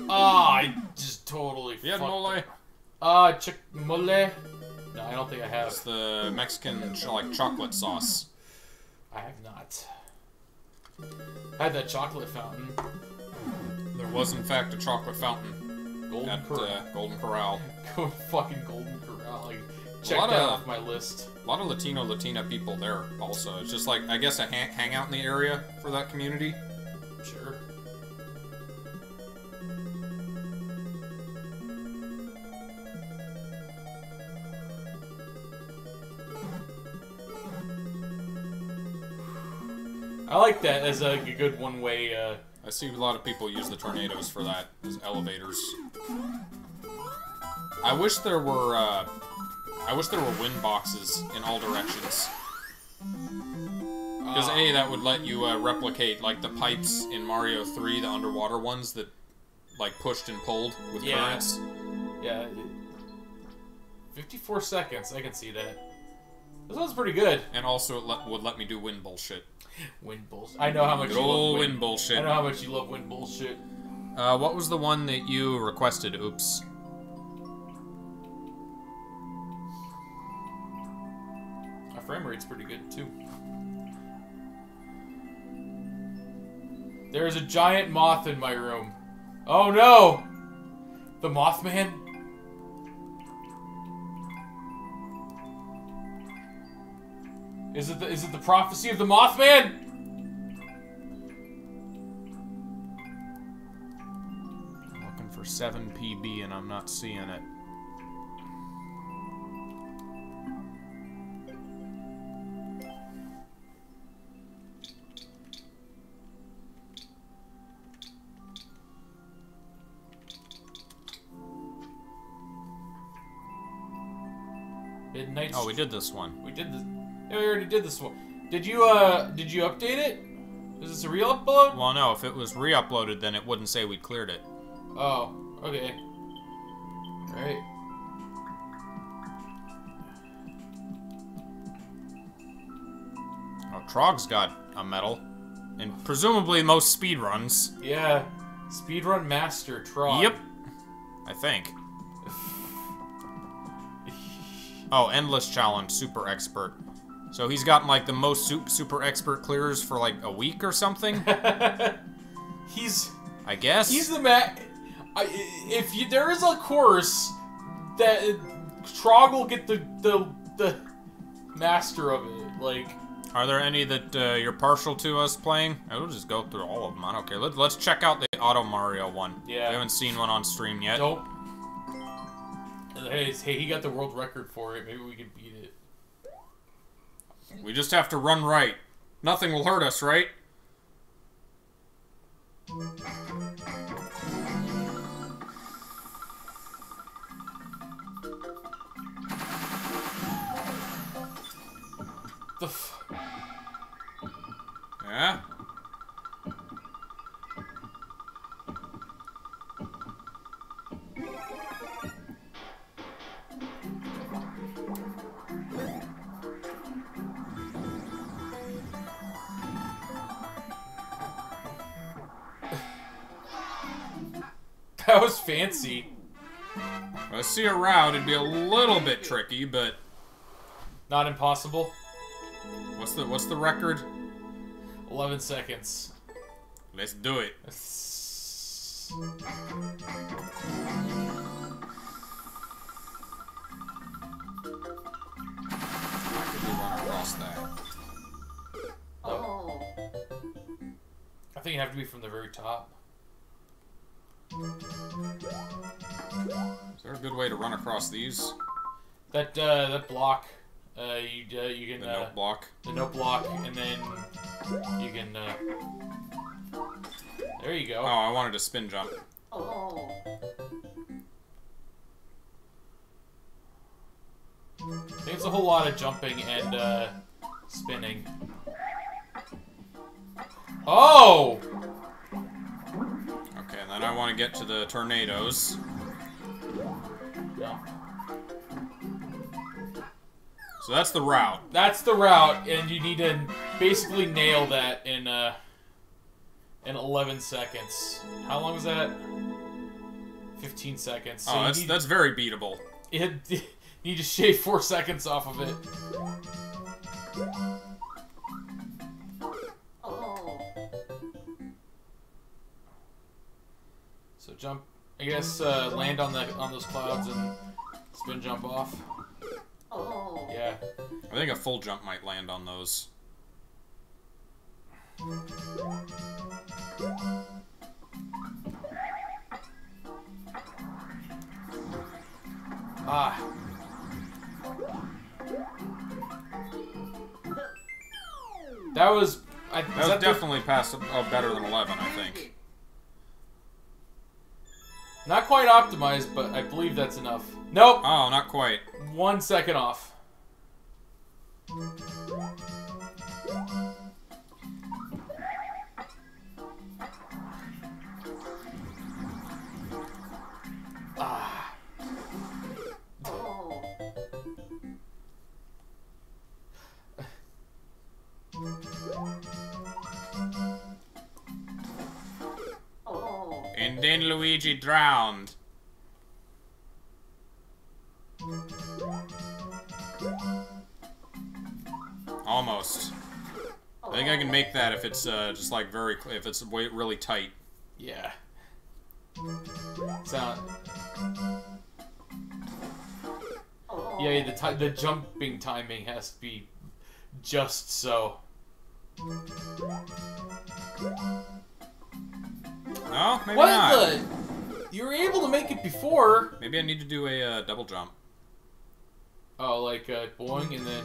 Ah, I just totally
You had mole?
Uh, chick mole? No, I don't think I have.
It's the Mexican, ch- like, chocolate sauce.
I have not. I had that chocolate fountain.
There was, in fact, a chocolate fountain
Golden
at
Corral.
uh, Golden Corral.
Go fucking Golden Corral. Like, check that
of-
off my list.
A lot of Latino, Latina people there also. It's just like, I guess, a hang- hangout in the area for that community.
Sure. I like that as a good one-way. Uh,
I see a lot of people use the tornadoes for that as elevators. I wish there were, uh, I wish there were wind boxes in all directions. Because A, that would let you uh, replicate, like, the pipes in Mario 3, the underwater ones that, like, pushed and pulled with
Yeah.
currents.
yeah, 54 seconds. I can see that. This one's pretty good.
And also, it let, would let me do wind bullshit.
Wind bullshit. I know how much
Good
you love
old
wind.
wind bullshit.
I know how much you love wind bullshit.
Uh, what was the one that you requested? Oops.
My frame rate's pretty good too. There's a giant moth in my room. Oh no! The Mothman? Is it the, is it the prophecy of the Mothman?
I'm looking for 7 PB and I'm not seeing it.
Midnight.
Oh, we did this one.
We did this. Yeah, we already did this one. Did you uh? Did you update it? Is this a real upload?
Well, no, if it was re-uploaded, then it wouldn't say we cleared it.
Oh, okay. All right.
Oh, Trog's got a medal. And presumably most speedruns.
Yeah. Speedrun master Trog.
Yep. I think. Oh, endless challenge, super expert. So he's gotten like the most super, super expert clears for like a week or something.
he's
I guess.
he's the man. If you, there is a course that Trog will get the the the master of it. Like
Are there any that uh, you're partial to us playing? I will just go through all of them. I don't care. Let, let's check out the Auto Mario one.
Yeah.
We haven't seen one on stream yet.
nope. Hey, hey, he got the world record for it. Maybe we can beat it.
We just have to run right. Nothing will hurt us, right?
The f-
Yeah?
That was fancy.
I see a route, it'd be a little bit tricky, but
Not impossible.
what's the what's the record?
11 seconds.
Let's do it. How could run across that?
Oh. I think you have to be from the very top.
Is there a good way to run across these?
That uh, that block, uh, you uh, you can
The
uh,
note block?
the note block, and then you can. Uh, there you go. Oh.
I wanted to spin jump.
Think it's a whole lot of jumping and uh, spinning. Oh!
Okay, and then I want to get to the tornadoes.
Yeah.
So that's the route.
That's the route, and you need to basically nail that in uh, in 11 seconds. How long was that? 15 seconds. So
Oh, that's
need,
that's very beatable.
you need to shave four seconds off of it. Jump. I guess uh, land on the on those clouds and spin jump off. Oh. Yeah.
I think a full jump might land on those.
Ah. That was. I,
That was
that the-
definitely past uh, better than 11, I think.
Not quite optimized, but I believe that's enough. Nope.
Oh, not quite.
One second off.
If it's uh, just like very, if it's way, really tight.
Yeah. Sound. Yeah, the ti the jumping timing has to be just so.
No, maybe
what
not.
the? You were able to make it before.
Maybe I need to do a uh, double jump.
Oh, like uh, boing and then.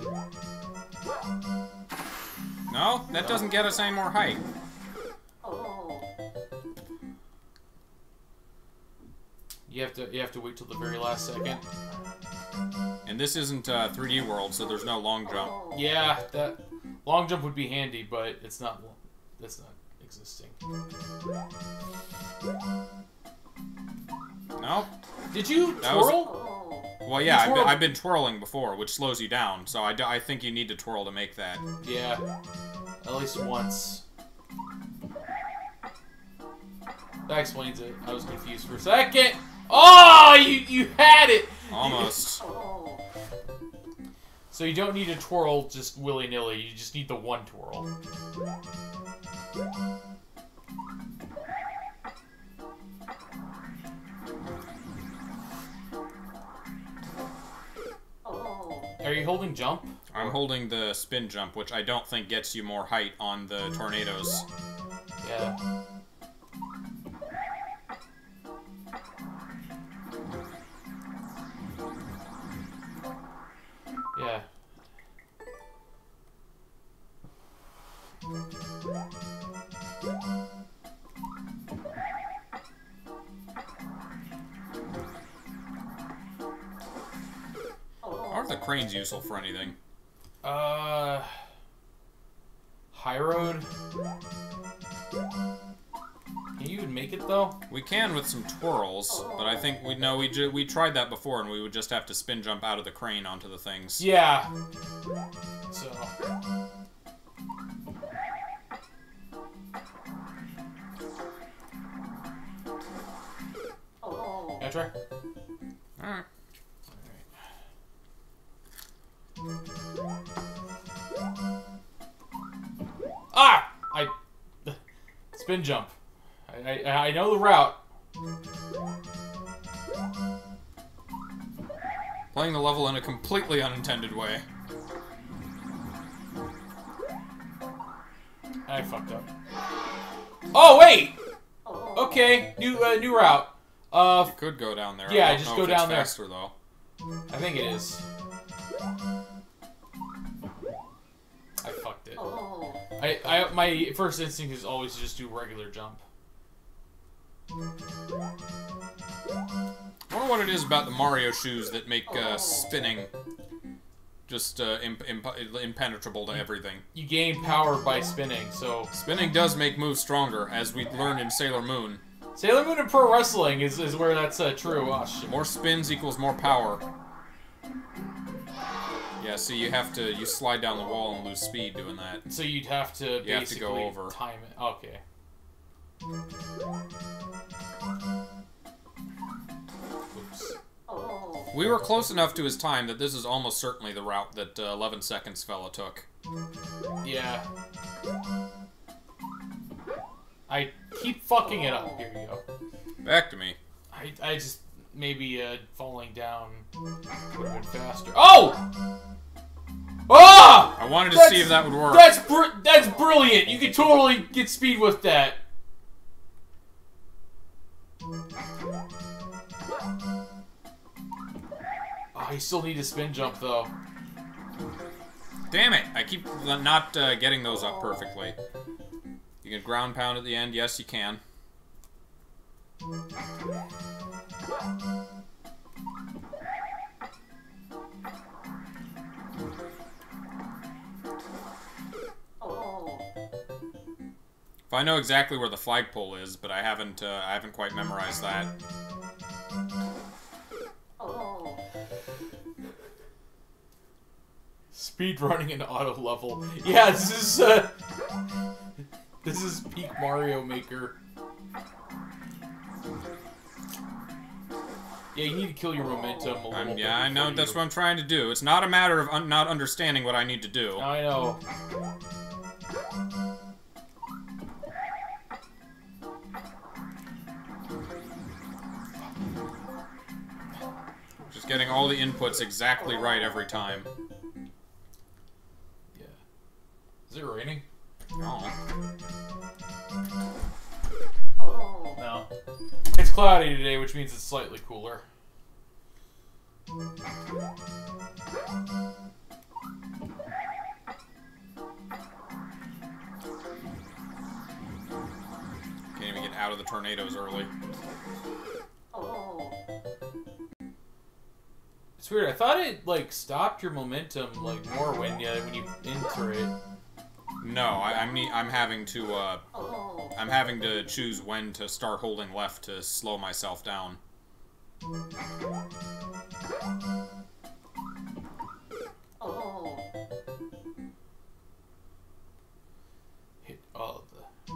No, that doesn't get us any more height.
You have to you have to wait till the very last second.
And this isn't uh, 3D World, so there's no long jump.
Yeah, that long jump would be handy, but it's not. That's not existing.
No?
Did you
That
twirl?
Well, yeah, I've been, I've been twirling before, which slows you down, so I, d- I think you need to twirl to make that.
Yeah, at least once. That explains it. I was confused for a second. Oh, you you had it.
Almost.
So you don't need to twirl just willy nilly. You just need the one twirl. Are you holding jump?
I'm holding the spin jump, which I don't think gets you more height on the tornadoes.
Yeah. Yeah.
The cranes useful for anything?
Uh. High road. Can you even make it though?
We can with some twirls, but I think we know we we tried that before, and we would just have to spin jump out of the crane onto the things.
Yeah. So. Can I try?
All right.
Ah! I spin jump. I, I, I know the route.
Playing the level in a completely unintended way.
I fucked up. Oh wait. Okay, new uh, new route. Uh,
You could go down there.
Yeah,
I don't
just
know
go down there.
faster though.
I think it is. I, I my first instinct is always to just do regular jump.
I wonder what it is about the Mario shoes that make uh, spinning just uh, imp- imp- impenetrable to everything.
You gain power by spinning, so
Spinning does make moves stronger, as we learned in Sailor Moon.
Sailor Moon and pro wrestling is, is where that's uh, true. Oh.
More spins equals more power. Yeah, so you have to you slide down the wall and lose speed doing that.
So you'd have to
You have to go over.
time it. Okay. Oops.
We were close enough to his time that this is almost certainly the route that uh, 11 Seconds fella took.
Yeah. I keep fucking it up. Here you go.
Back to me.
I, I just maybe uh, falling down would have been faster. Oh! Ah!
I wanted to
That's-
see if that would work.
That's br- that's brilliant. You could totally get speed with that. Oh, you still need a spin jump though.
Damn it! I keep not uh, getting those up perfectly. You can ground pound at the end. Yes, you can. If I know exactly where the flagpole is, but I haven't, uh, I haven't quite memorized that.
Speed running in auto level. Yeah, this is uh, this is peak Mario Maker. Yeah, you need to kill your momentum a little
um, yeah, I know. That's
you.
what I'm trying to do. It's not a matter of un not understanding what I need to do.
I know.
Just getting all the inputs exactly right every time.
Yeah. Is it raining? No.
Oh.
No. It's cloudy today, which means it's slightly cooler.
Can't even get out of the tornadoes early.
It's weird. I thought it like stopped your momentum like more when you when you enter it.
No, I, I'm ne- I'm having to uh, I'm having to choose when to start holding left to slow myself down.
Hit all the.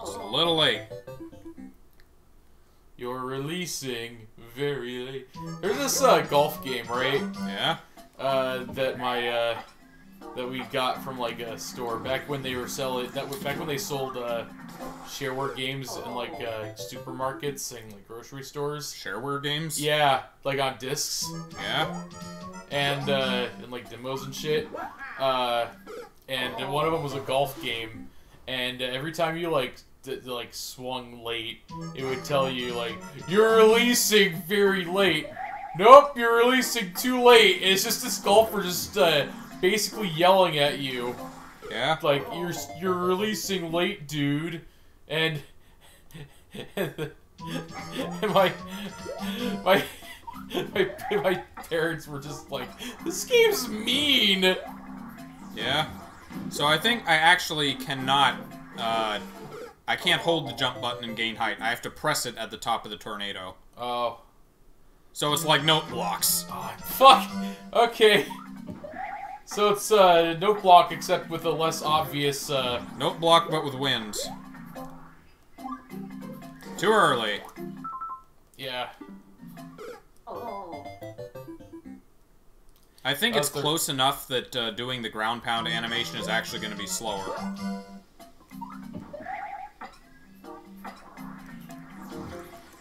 Just a little late.
You're releasing very late. There's this uh, golf game, right?
Yeah.
Uh, that my uh, that we got from like a store back when they were selling that was back when they sold uh, shareware games in like uh, supermarkets and like grocery stores.
Shareware games.
Yeah, like on discs
Yeah.
and uh, and like demos and shit. Uh, and one of them was a golf game, and uh, every time you like like swung late, it would tell you like you're releasing very late. Nope, you're releasing too late. And it's just this golfer just uh, basically yelling at you
Yeah.
like you're you're releasing late, dude, and, and my my my my parents were just like, this game's mean.
Yeah. So I think I actually cannot. Uh, I can't hold the jump button and gain height. I have to press it at the top of the tornado.
Oh,
So it's like note blocks.
oh fuck. Okay. So it's uh, no block except with a less obvious. Uh,
Note block, but with wind. Too early.
yeah.
I think it's
thir-
close enough that uh, doing the ground pound animation is actually going to be slower.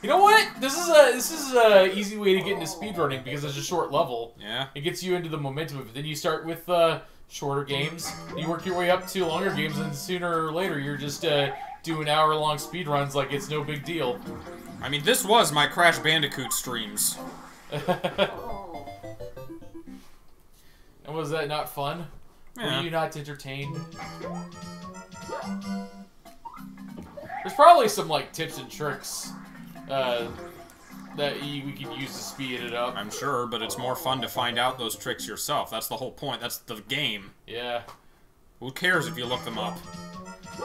You know what? This is a this is a easy way to get into speedrunning because it's a short level.
Yeah.
It gets you into the momentum of it. Then you start with uh, shorter games. You work your way up to longer games, and sooner or later you're just uh, doing hour-long speed runs like it's no big deal.
I mean, this was my Crash Bandicoot streams.
and was that not fun?
Yeah.
Were you not entertained? There's probably some like tips and tricks uh, that you, we could use to speed it up.
I'm sure, but it's more fun to find out those tricks yourself. That's the whole point. That's the game.
Yeah.
Who cares if you look them up?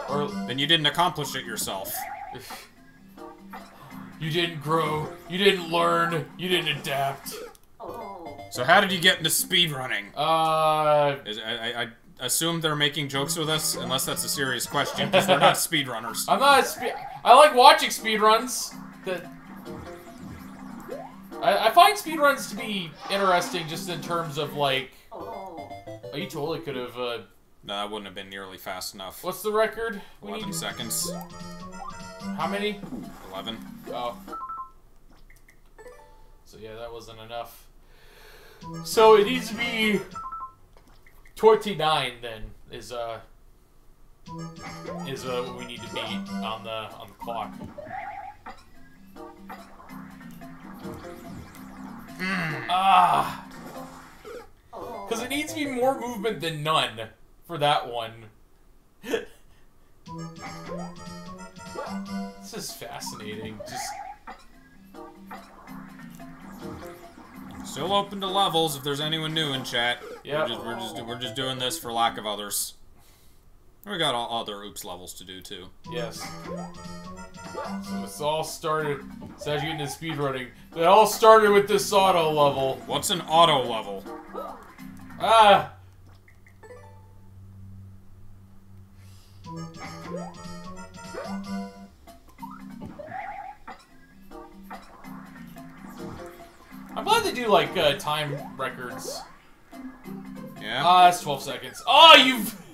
Or
Then you didn't accomplish it yourself.
you didn't grow, you didn't learn, you didn't adapt.
So how did you get into speedrunning?
Uh,
Is, I, I, assume they're making jokes with us, unless that's a serious question, because we're not speedrunners.
I'm not. A spe- I like watching speedruns. That I, I find speedruns to be interesting, just in terms of like. Oh, you totally could have. Uh,
No, that wouldn't have been nearly fast enough.
what's the record? We
11
need
seconds.
how many?
11.
Oh. So yeah, that wasn't enough. So it needs to be 29 then is uh is uh, what we need to beat on the on the clock. Ah. Cuz it needs to be more movement than none for that one. this is fascinating. Just
Still open to levels if there's anyone new in chat.
Yep.
We're just, we're just we're just doing this for lack of others. We got all other oops levels to do too.
Yes. So it's all started. So as you get into speedrunning, it all started with this auto level.
What's an auto level?
Ah. I'm glad they do like uh, time records.
Yeah.
Ah, that's 12 seconds. Oh, you've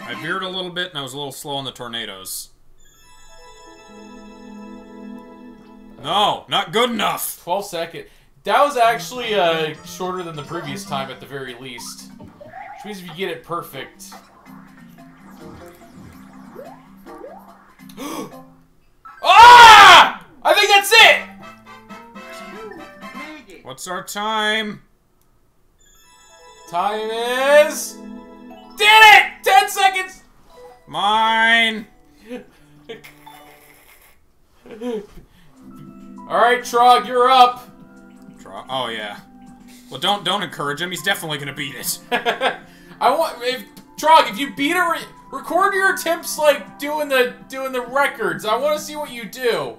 I veered a little bit and I was a little slow on the tornadoes. No, not good enough.
12 second. That was actually uh, shorter than the previous time at the very least. Which means if you get it perfect. ah! I think that's it!
What's our time?
Time is. Did it! 10 seconds!
Mine.
Alright, Trog, you're up.
Draw. Oh yeah. Well, don't don't encourage him. He's definitely gonna beat it.
I want if Trog, if you beat a re record your attempts like doing the doing the records. I want to see what you do,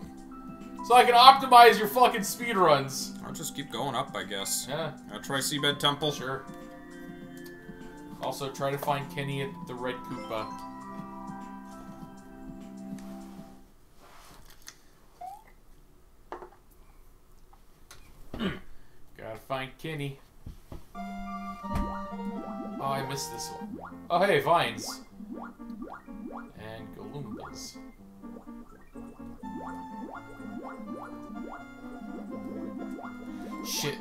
so I can optimize your fucking speed runs.
I'll just keep going up, I guess.
Yeah,
I'll try Seabed Temple.
sure. Also, try to find Kenny at the Red Koopa. Gotta find Kenny. Oh, I missed this one. Oh, hey, vines. And Galoombas. Shit.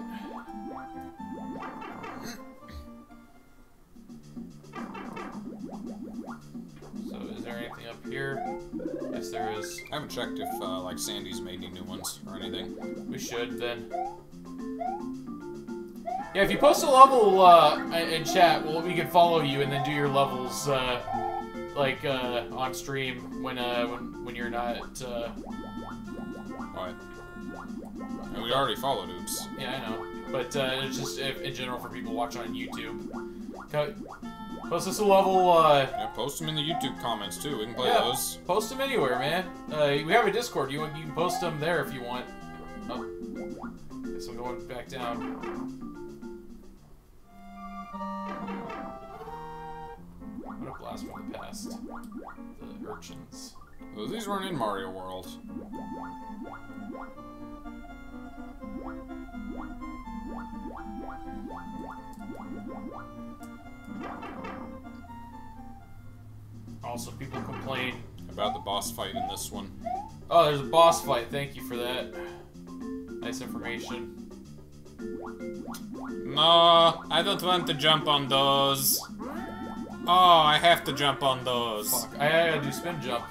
Yes, there is.
I haven't checked if uh, like Sandy's made any new ones or anything.
We should then. Yeah, if you post a level uh, in in chat, well, we can follow you and then do your levels uh, like uh, on stream when uh, when when you're not. Uh...
What? And we already followed Oops.
Yeah, I know, but uh, it's just if, in general for people watching on YouTube. Post us a level. Uh,
Yeah, post them in the YouTube comments too. We can play
yeah,
those.
post them anywhere, man. Uh, we have a Discord. You you can post them there if you want. Oh, guess I'm going back down. What a blast from the past. The urchins.
Well, these weren't in Mario World.
Also, people complain.
About the boss fight in this one.
Oh, there's a boss fight. Thank you for that. Nice information.
No, I don't want to jump on those. Oh, I have to jump on those.
Fuck, I gotta do spin jump.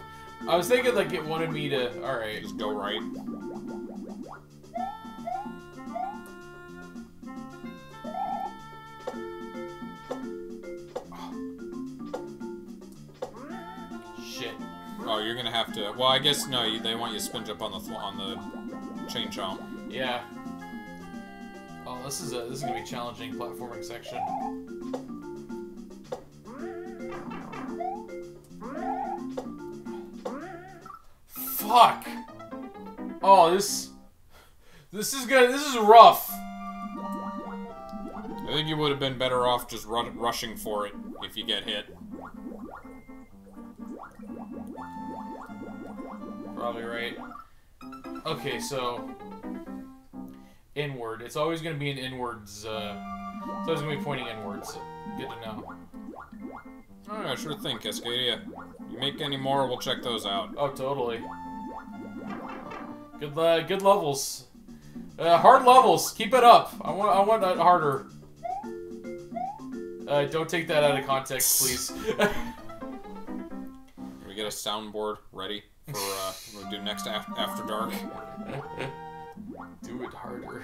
I was thinking like it wanted me to. All right.
Just go right. Oh, you're gonna have to. Well, I guess no. You, they want you to spin jump on the on the chain chomp.
Yeah. Oh, this is a this is gonna be challenging platforming section. Fuck. Oh, this this is good. This is rough.
I think you would have been better off just run, rushing for it if you get hit.
Probably right. Okay, so inward. It's always gonna be an inwards. Uh, it's always gonna be pointing inwards. Good to know.
Oh, yeah, sure thing, Cascadia. You make any more, we'll check those out.
Oh, totally. Good, uh, good levels. Uh, hard levels. Keep it up. I want, I want that harder. Uh, don't take that out of context, please.
Can we get a soundboard ready for uh, what we do next af after dark?
Do it harder.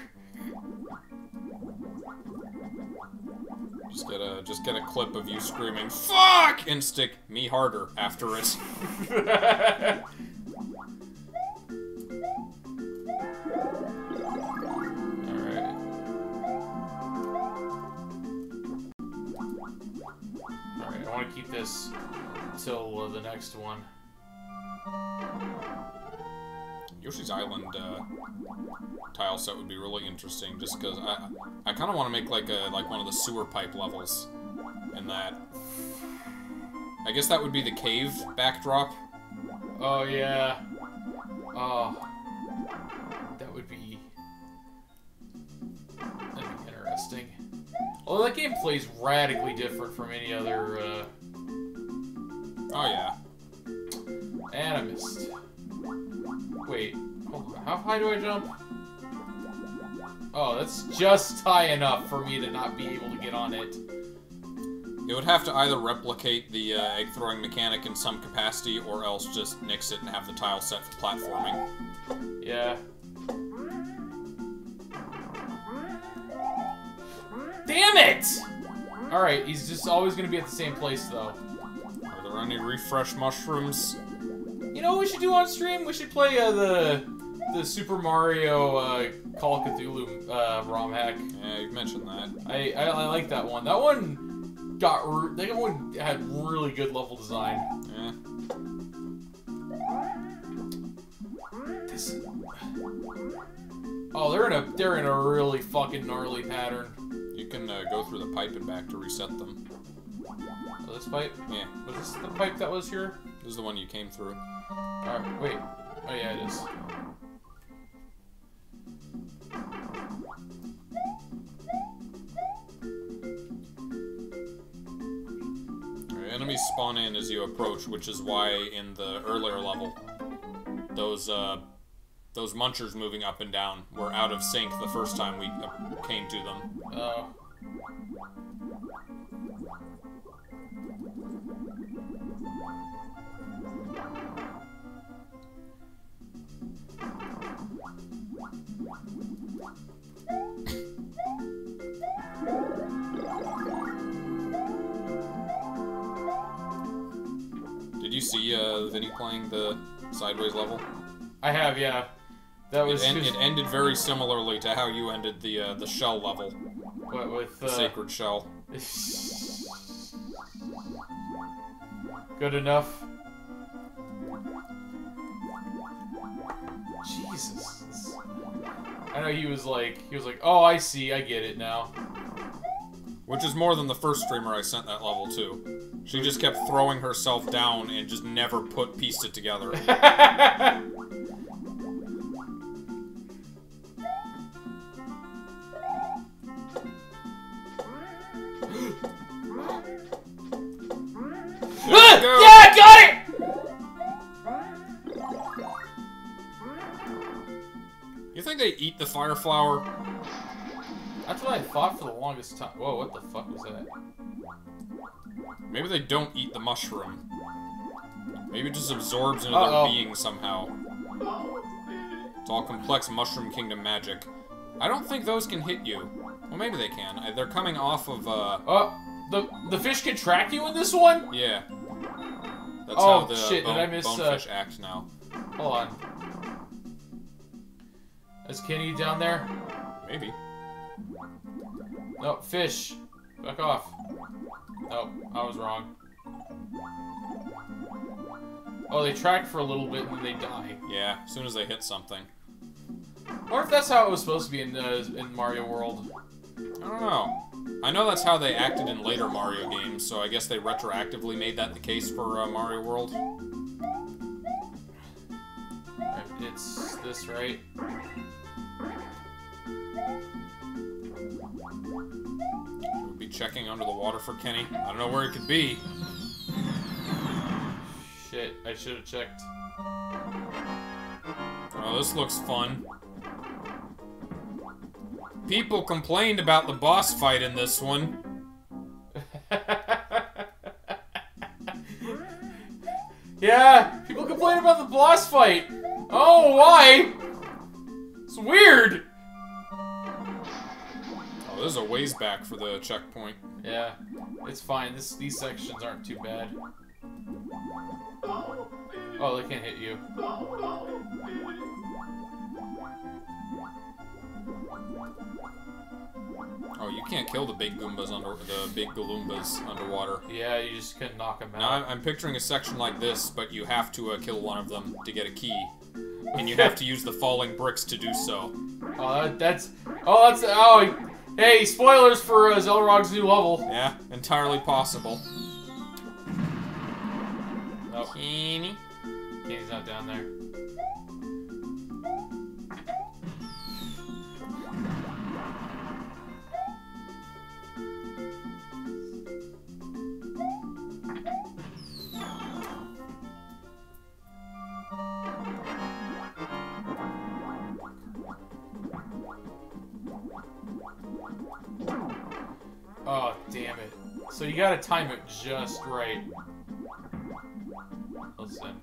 Just get a just get a clip of you screaming "fuck" and stick me harder after it.
Alright. Alright, I want to keep this until uh, the next one.
Yoshi's Island uh, tile set would be really interesting, just because I I kind of want to make like a like one of the sewer pipe levels, in that. I guess that would be the cave backdrop.
Oh, yeah. Oh. That would be... That'd be interesting. Well, that game plays radically different from any other, uh...
Oh, yeah.
And I missed. Wait. How high do I jump? Oh, that's just high enough for me to not be able to get on it.
It would have to either replicate the uh, egg throwing mechanic in some capacity, or else just nix it and have the tile set for platforming.
Yeah. Damn it! Alright, he's just always gonna be at the same place, though.
Are there any refresh mushrooms?
You know what we should do on stream? We should play uh, the the Super Mario uh, Call of Cthulhu uh, ROM hack.
Yeah, you mentioned that.
I, I, I like that one. That one got that one had really good level design.
Yeah.
This. Oh, they're in a they're in a really fucking gnarly pattern.
You can uh, go through the pipe and back to reset them.
This pipe?
Yeah,
Was this the pipe that was here?
this is the one you came through.
Alright, wait. Oh yeah, it is.
Alright, enemies spawn in as you approach, which is why in the earlier level, those uh, those munchers moving up and down were out of sync the first time we came to them.
Oh.
See uh, Vinny playing the sideways level?
I have, yeah. That was
It, en-
just-
it ended very similarly to how you ended the uh, the shell level,
what with
the
uh,
sacred shell.
Good enough. Jesus. I know he was like, he was like, oh, I see, I get it now.
Which is more than the first streamer I sent that level to. She just kept throwing herself down and just never put pieced it together.
Yeah, got it!
You think they eat the fire flower?
That's what I thought for the longest time. Whoa, what the fuck was that?
Maybe they don't eat the mushroom. Maybe it just absorbs into
Uh-oh.
their being somehow. It's all complex Mushroom Kingdom magic. I don't think those can hit you. Well, maybe they can. Uh, They're coming off of, uh,
Oh, the the fish can track you in this one?
yeah. That's
Oh,
how the
shit, did
bone,
I miss, uh,
bonefish act now.
Hold on. Is Kenny down there?
Maybe.
No, fish. Back off. No, I was wrong. Oh, they track for a little bit and then they die.
Yeah, as soon as they hit something.
Or if that's how it was supposed to be in uh, in Mario World.
I don't know. I know that's how they acted in later Mario games, so I guess they retroactively made that the case for uh, Mario World.
It's this, right?
Should we be checking under the water for Kenny? I don't know where he could be.
Shit, I should have checked.
Oh, this looks fun. People complained about the boss fight in this one.
yeah, people complained about the boss fight. Oh, why? It's weird.
This is a ways back for the checkpoint.
Yeah, it's fine. This these sections aren't too bad. Oh, they can't hit you.
Oh, you can't kill the big Goombas under the big Galoombas underwater.
Yeah, you just can't knock them out.
Now I'm. I'm picturing a section like this, but you have to uh, kill one of them to get a key, and you have to use the falling bricks to do so.
Oh, that, that's. Oh, that's. Oh, hey, spoilers for uh, Xelrog's new level.
Yeah, entirely possible. Kenny.
Kenny's not down there. So you gotta time it just right. Listen.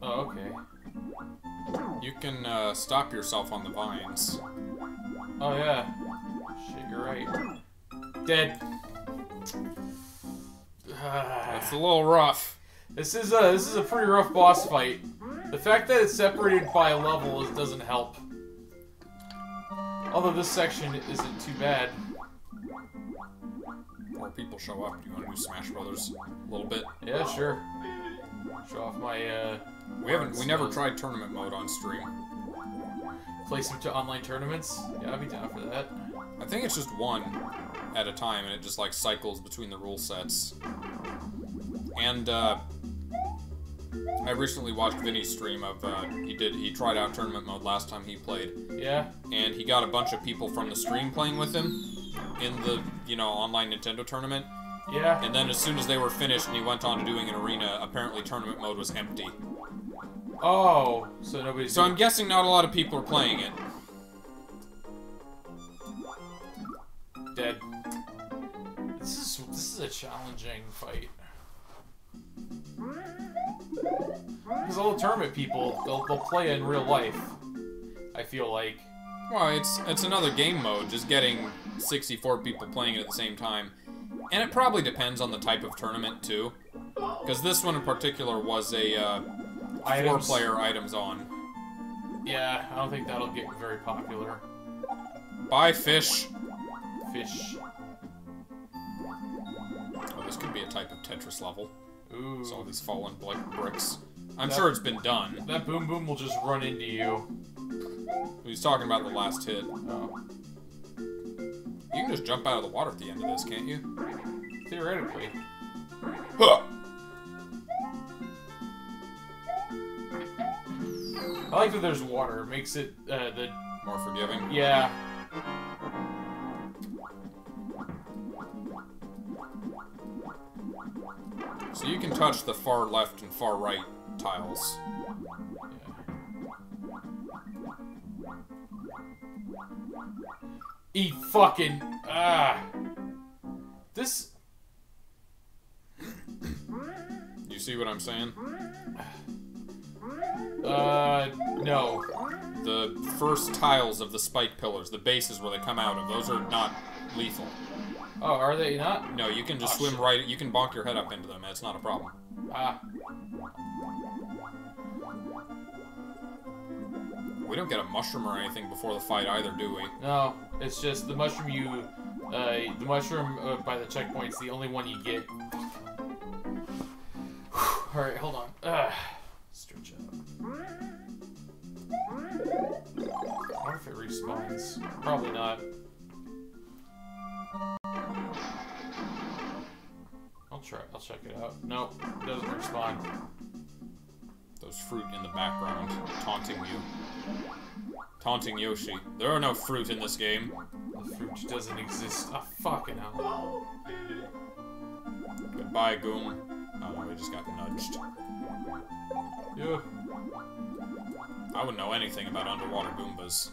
Oh, okay.
You can uh, stop yourself on the vines.
Oh yeah. Shit, you're right. Dead.
It's a little rough.
this is a this is a pretty rough boss fight. The fact that it's separated by a level doesn't help. Although this section isn't too bad.
More people show up. Do you want to do Smash Brothers a little bit?
Yeah, sure. Show off my uh,
We haven't. We never tried tournament mode on stream.
play some to online tournaments. Yeah, I'd be down for that.
I think it's just one at a time, and it just like cycles between the rule sets. And uh, I recently watched Vinny's stream of uh, he did he tried out tournament mode last time he played,
Yeah.
and he got a bunch of people from the stream playing with him in the you know online Nintendo tournament.
Yeah.
And then as soon as they were finished and he went on to doing an arena, apparently tournament mode was empty.
Oh, so nobody.
So I'm guessing not a lot of people are playing it.
dead. This is this is a challenging fight. Because all the tournament people, they'll, they'll play in real life. I feel like.
Well, it's it's another game mode, just getting 64 people playing it at the same time. And it probably depends on the type of tournament, too. Because this one in particular was a uh, four-player items on.
Yeah, I don't think that'll get very popular.
Buy fish.
Fish.
Oh, this could be a type of Tetris level.
Ooh.
It's all these fallen bl- bricks. I'm
That-
sure it's been done.
That boom boom will just run into you.
He's talking about the last hit.
Oh.
You can just jump out of the water at the end of this, can't you?
Theoretically.
Huh.
I like that there's water. It makes it, uh, the...
More forgiving.
Yeah.
So you can touch the far left and far right tiles.
Eat fucking... Ah. This...
You see what I'm saying?
Uh, no.
The first tiles of the spike pillars, the bases where they come out of, those are not lethal.
Oh, are they not?
No, you can just
Oh,
swim
shit.
right. You can bonk your head up into them. It's not a problem.
Ah.
We don't get a mushroom or anything before the fight either, do we?
No, it's just the mushroom you... Uh, the mushroom uh, by the checkpoint's the only one you get. Alright, hold on. Ugh. Stretch out. I wonder if it respawns. Probably not. I'll try. I'll check it out. Nope, doesn't respawn.
Those fruit in the background taunting you. Taunting Yoshi. There are no fruit in this game.
The fruit doesn't exist. Oh, fucking hell.
Goodbye, Goom. Oh no, we just got nudged.
Yeah.
I wouldn't know anything about underwater Goombas.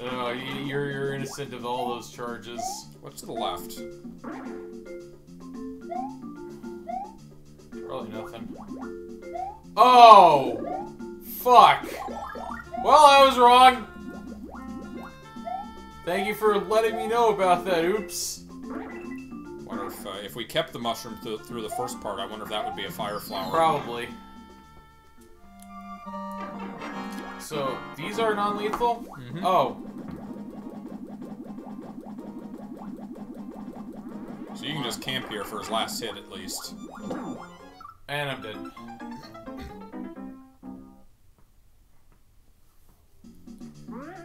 Uh, oh, you- you're you're innocent of all those charges.
What's to the left?
Probably nothing. Oh, fuck. Well, I was wrong. Thank you for letting me know about that. Oops.
Wonder if uh, if we kept the mushroom th through the first part, I wonder if that would be a fire flower.
Probably. So these are non-lethal.
Mhm.
Oh,
So you can just camp here for his last hit at least.
And I'm dead. Alright.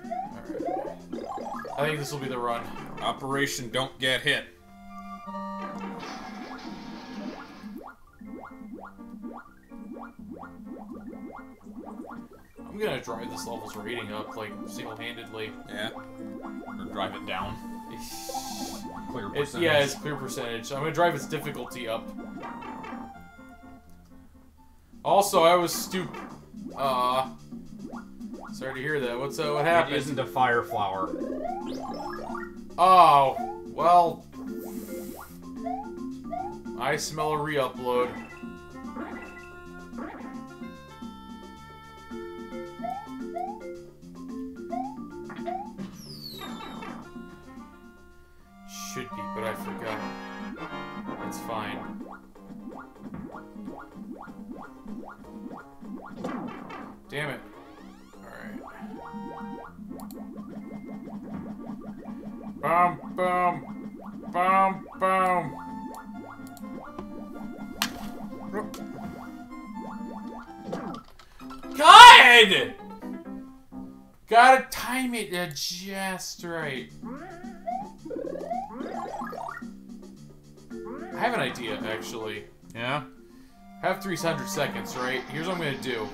I think this will be the run.
Operation Don't Get Hit.
I'm gonna drive this level's rating up like single-handedly.
Yeah. Or drive it down. Clear
It's,
percentage.
yeah, it's clear percentage. I'm gonna drive its difficulty up. Also, I was stupid. Uh, sorry to hear that. What's uh, what happened?
isn't a fire flower.
Oh, Well, I smell a re-upload. Idea, actually.
Yeah?
Have 300 seconds, right? Here's what I'm gonna do.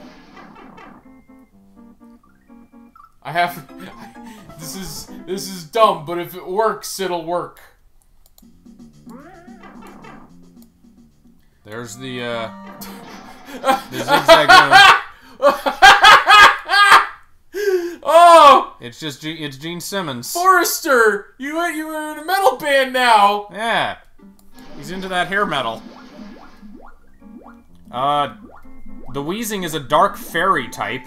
I have... This is... This is dumb, but if it works, it'll work.
There's the, uh... the zigzag.
oh!
It's just, it's Gene Simmons.
Forrester! You, went- you were in a metal band now!
Yeah. He's into that hair metal. Uh, the Weezing is a dark fairy type.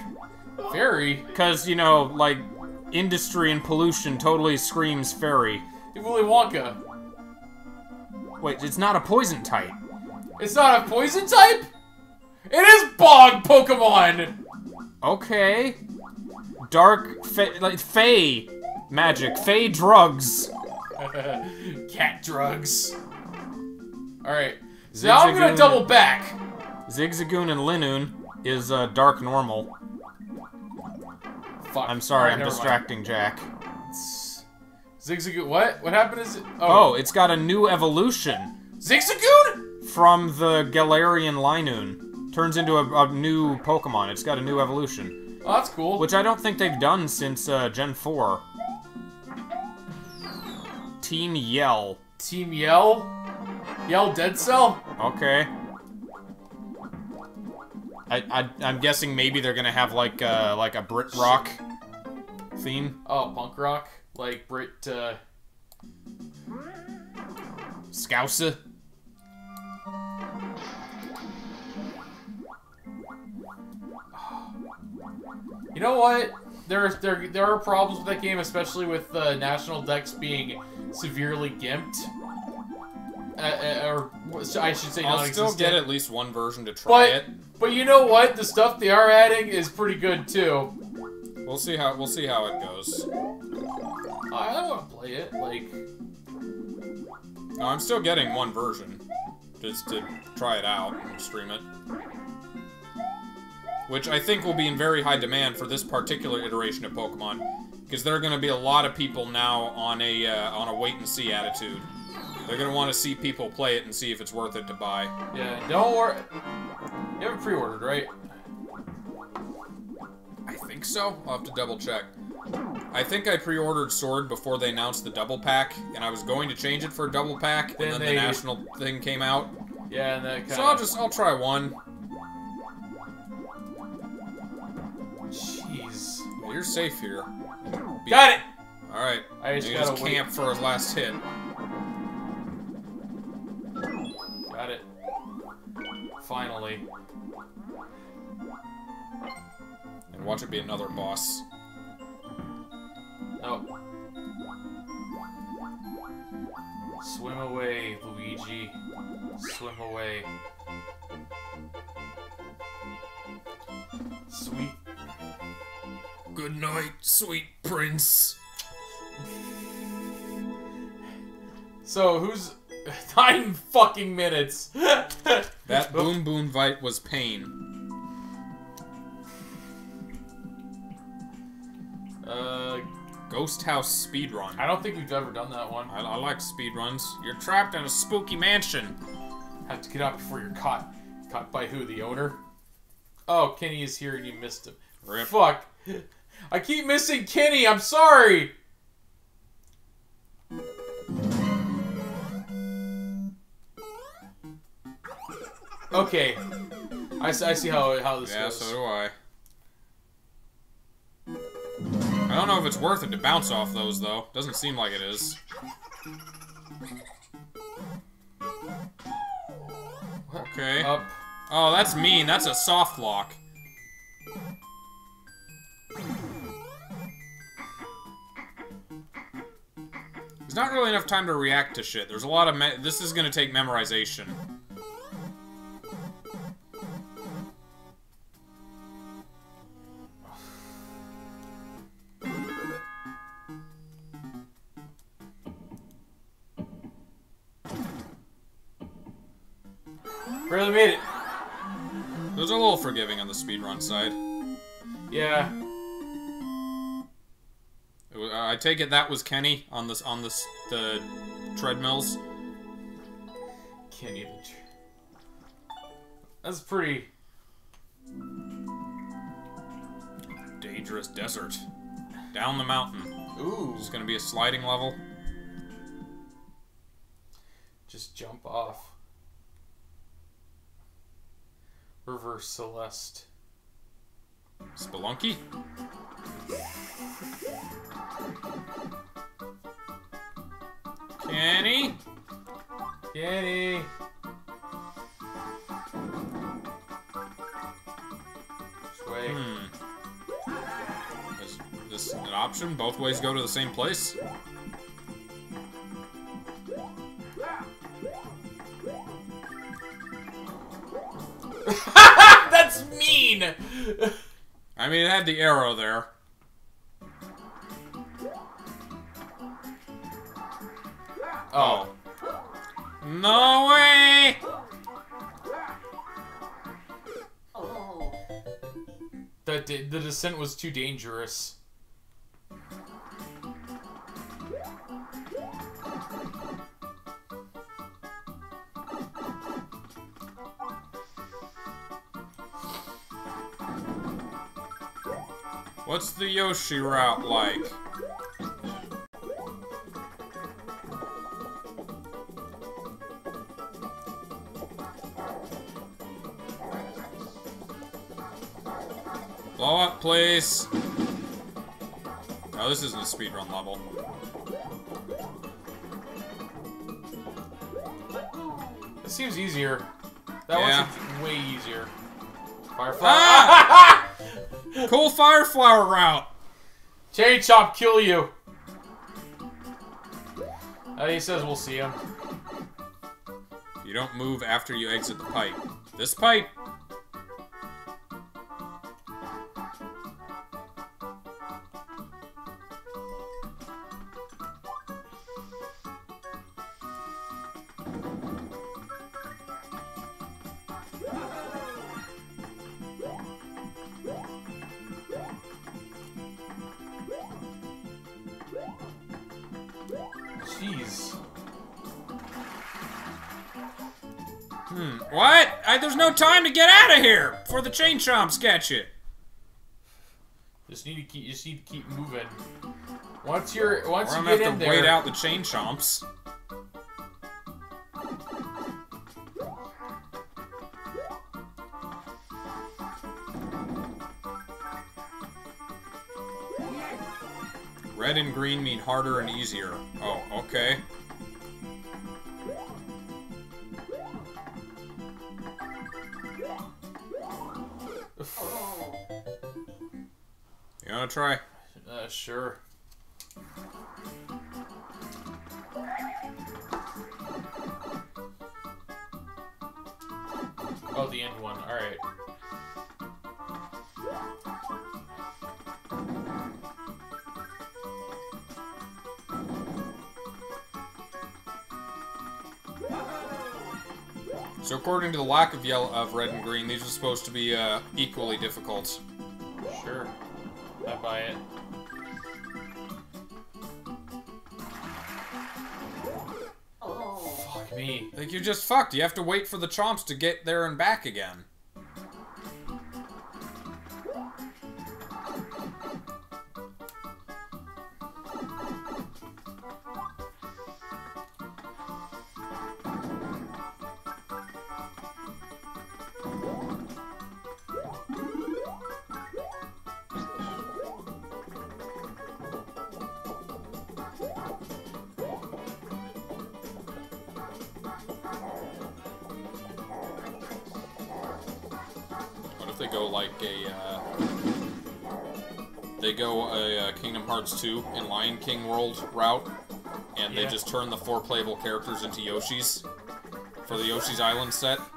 Fairy?
Because, you know, like, industry and pollution totally screams fairy.
Willy Wonka.
Wait, it's not a poison type.
It's not a poison type? It is Bog Pokemon!
Okay. Dark, fa- like, fey magic, fey drugs.
Cat drugs. Alright. So now I'm gonna double back.
Zigzagoon and Linoone is, uh, dark normal.
Fuck.
I'm sorry,
Alright,
I'm distracting Jack.
mind. Zigzagoon. What? What happened is it?
Oh,
Oh.
it's got a new evolution.
Zigzagoon?
from the Galarian Linoone. Turns into a, a new Pokemon. It's got a new evolution.
Oh, that's cool.
Which I don't think they've done since uh, Gen 4. Team Yell.
Team Yell? Yell Dead Cell?
Okay. I, I, I'm guessing maybe they're gonna have like uh, like a Brit Rock theme.
Oh, punk rock? Like Brit, uh...
Scouser.
You know what? There, there, there are problems with that game, especially with uh, National Dex being severely gimped. Uh, uh, or I should say
I'll still get at least one version to try
But,
it.
but you know what? The stuff they are adding is pretty good too.
We'll see how we'll see how it goes.
I, I want to play it. Like,
No, I'm still getting one version. Just to try it out and stream it. Which I think will be in very high demand for this particular iteration of Pokemon. Because there are going to be a lot of people now on a, uh, on a wait-and-see attitude. They're going to want to see people play it and see if it's worth it to buy.
yeah, don't worry. You have it pre-ordered, right?
I think so. I'll have to double check. I think I pre-ordered Sword before they announced the double pack, and I was going to change it for a double pack,
Then
and then
they-
the national thing came out.
Yeah, and that kind
So I'll just, I'll try one.
Jeez.
Well, you're safe here. Be-
Got it.
Alright.
I just
You just
wait.
camp for his last hit.
Finally.
And watch it be another boss.
Oh. Swim away, Luigi. Swim away. Sweet.
Good night, sweet prince.
So, who's... Nine fucking minutes!
That boom boom bite was pain.
Uh,
Ghost House speedrun.
I don't think we've ever done that one.
I, I like speedruns. You're trapped in a spooky mansion.
Have to get out before you're caught. Caught by who? The owner? Oh, Kenny is here and you missed him.
Rip.
Fuck. I keep missing Kenny. I'm sorry. Okay. I see how how this
Yeah,
goes.
so do I. I don't know if it's worth it to bounce off those, though. Doesn't seem like it is. Okay.
Up.
Oh, that's mean. That's a soft lock. There's not really enough time to react to shit. There's a lot of me this is gonna take memorization.
Barely made it.
It was a little forgiving on the speedrun side.
Yeah.
It wa- I take it that was Kenny on this on this the treadmills.
Kenny the. That's pretty.
Dangerous desert. Down the mountain.
Ooh.
It's gonna be a sliding level.
Just jump off. Reverse Celeste.
Spelunky? Kenny?
Kenny! Which way?
Hmm. Is this an option? Both ways go to the same place?
That's mean!
I mean, it had the arrow there.
oh.
No way!
The, the descent was too dangerous.
What's the Yoshi route like? Blow up, please. No, this isn't a speedrun level.
It seems easier. That
Yeah.
one's way easier. Firefly.
Ah! Cool fire flower route.
Chain chop, kill you! Uh, he says we'll see him.
You don't move after you exit the pipe. This pipe. Here before the chain chomps catch you.
Just need to keep. Just need to keep moving. Once you're. Once
Or I'm
you
gonna
get
have
in
to
there.
wait out the chain chomps. Red and green mean harder and easier. Oh, okay. Try?
Uh, sure. Oh, the end one. All right.
So according to the lack of yellow of red and green, these are supposed to be uh, equally difficult. Just fucked. You have to wait for the chomps to get there and back again. 2 in Lion King world route, and they just turn the four playable characters into Yoshis for the Yoshi's Island set.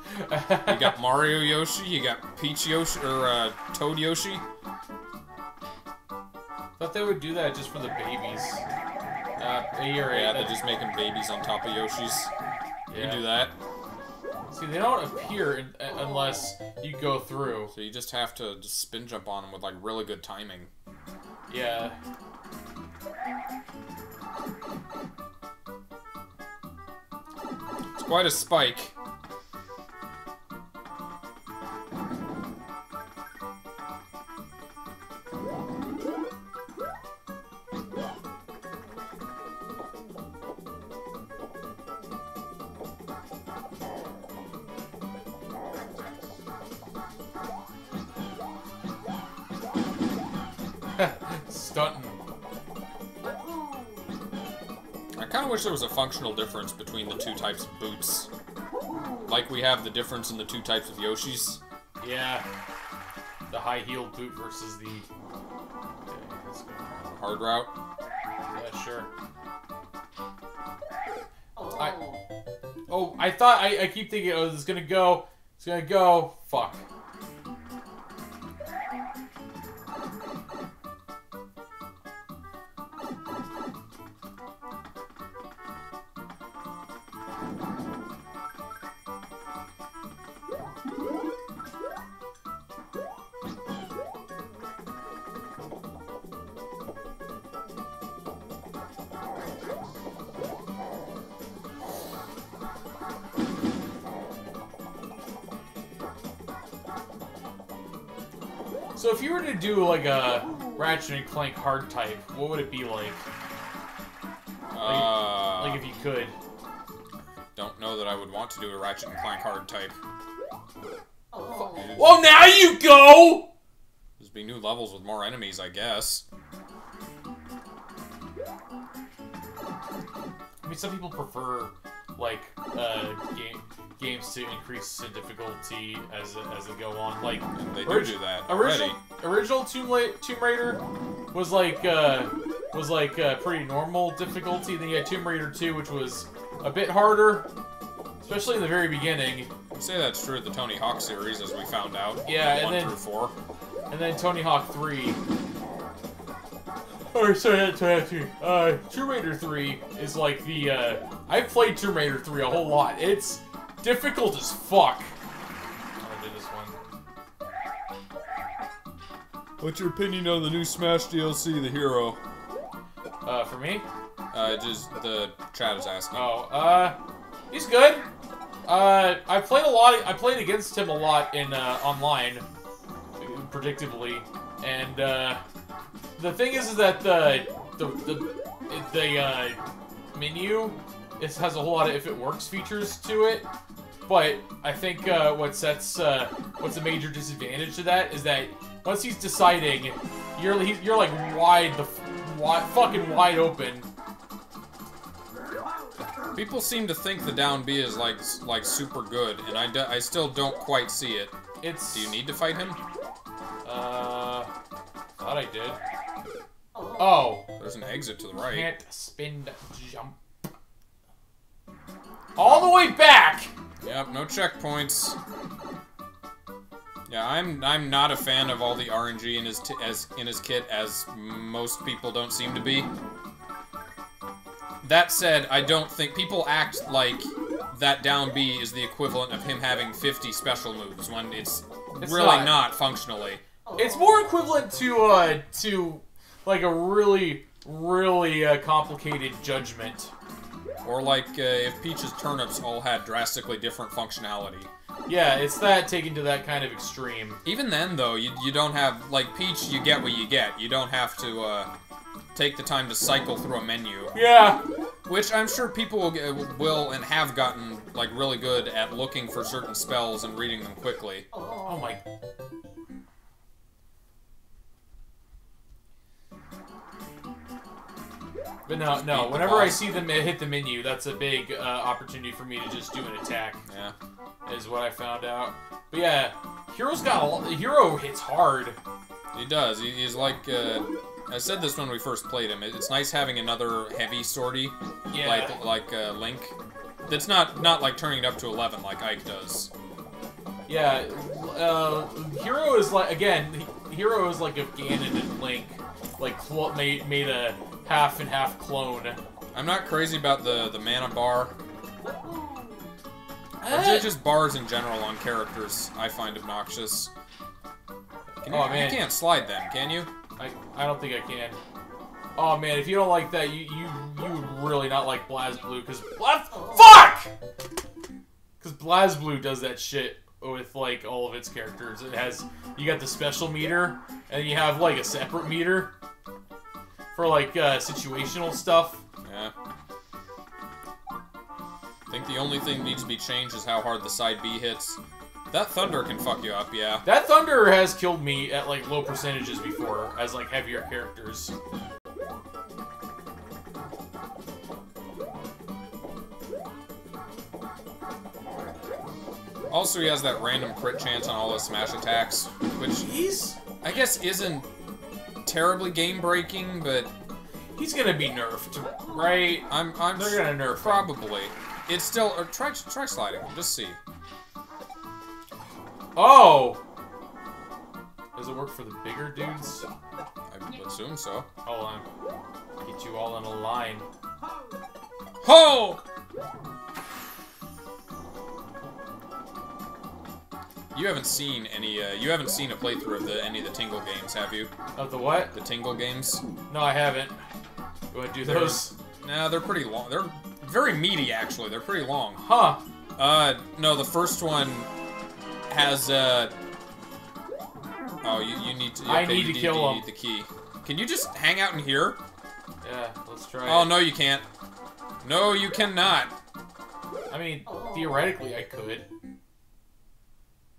You got Mario Yoshi, you got Peach Yoshi, or uh, Toad Yoshi.
Thought they would do that just for the babies. Uh.
Yeah, they're just making babies on top of Yoshis. You
Yeah.
can do that.
See, they don't appear in, uh, unless you go through.
So you just have to just spin jump on them with like really good timing.
Yeah.
It's quite a spike. Functional difference between the two types of boots. Like we have the difference in the two types of Yoshis.
Yeah. The high heeled boot versus the. Okay.
Hard route.
Yeah, sure. Oh. I. Oh, I thought I, I keep thinking, oh, this is gonna go. It's gonna go. Fuck. Ratchet and Clank hard type, what would it be like?
Uh,
Like if you could.
don't know that I would want to do a Ratchet and Clank hard type.
Well, now you go.
There's be new levels with more enemies, I guess.
I mean, some people prefer like uh, game, games to increase the difficulty as as they go on. Like
they do do that
original
already.
original Tomb, La- Tomb Raider was like uh, was like uh, pretty normal difficulty. Then you had Tomb Raider 2, which was a bit harder, especially in the very beginning.
I'd say that's true of the Tony Hawk series, as we found out.
Yeah, and
one
then-
through four.
And then Tony Hawk 3. Or sorry, Tony Hawk 3. Uh, Tomb Raider 3 is like the, uh, I've played Tomb Raider 3 a whole lot. It's difficult as fuck. I'll do this one.
What's your opinion on the new Smash DLC, The Hero?
Uh, for me?
Uh, just the chat is asking.
Oh, uh, he's good. Uh, I played a lot, I played against him a lot in, uh, online, predictably, and, uh, the thing is, is that the, the, the, the, uh, menu, it has a whole lot of if it works features to it, but I think, uh, what sets, uh, what's a major disadvantage to that is that once he's deciding, you're, he's, you're like wide the, f- wide, fucking wide open,
People seem to think the down B is like like super good, and I, do- I still don't quite see it.
it's...
Do you need to fight him?
Uh, thought I did. Oh,
There's an exit to the right.
can't spin jump. All the way back.
Yep, no checkpoints. Yeah, I'm I'm not a fan of all the RNG in his t as in his kit, as most people don't seem to be. That said, I don't think people act like that down B is the equivalent of him having 50 special moves when it's,
It's
really
not.
not. functionally.
It's more equivalent to uh to like a really really uh, complicated judgment.
Or like uh, if Peach's turnips all had drastically different functionality.
Yeah, it's that taken to that kind of extreme.
Even then, though, you, you don't have like Peach. You get what you get. You don't have to uh, take the time to cycle through a menu,
Yeah.
which I'm sure people will, get, will and have gotten like really good at looking for certain spells and reading them quickly.
Oh my. But no, no. Whenever I see them hit the menu, that's a big uh, opportunity for me to just do an attack.
Yeah.
is what I found out. But yeah, Hero's got a lot, Hero hits hard.
He does. He, he's like. Uh, I said this when we first played him. It- It's nice having another heavy sortie,
Yeah.
like like uh, Link. That's not not like turning it up to 11 like Ike does.
Yeah, uh, Hero is like again. Hero is like if Ganon and Link like made made a half and half clone.
I'm not crazy about the the mana bar.
Eh,
just bars in general on characters I find obnoxious. Can you,
Oh, man.
you can't slide them, can you?
I, I don't think I can. Oh man, if you don't like that, you you you would really not like BlazBlue because what? Fuck! Because BlazBlue does that shit with like all of its characters. It has you got the special meter, and you have like a separate meter for like uh, situational stuff.
Yeah. I think the only thing that needs to be changed is how hard the side B hits. That thunder can fuck you up, yeah.
That Thunder has killed me at like low percentages before as like heavier characters.
Also, he has that random crit chance on all his smash attacks, which
He's
I guess isn't terribly game breaking, but
he's gonna be nerfed, right?
I'm I'm
They're gonna nerf him.
probably. It's still or try try sliding. Just see.
Oh! Does it work for the bigger dudes?
I assume so.
Hold on. Get you all in a line.
Ho! You haven't seen any. Uh, you haven't seen a playthrough of the any of the Tingle games, have you?
Of the what?
The Tingle games.
No, I haven't. You wanna do those?
Nah, they're pretty long. They're very meaty, actually. They're pretty long.
Huh.
Uh, no, the first one has, uh... Oh, you, you need to...
I need to kill
you
him.
need the key. Can you just hang out in here?
Yeah, let's try
Oh,
it.
no, you can't. No, you cannot.
I mean, theoretically I could.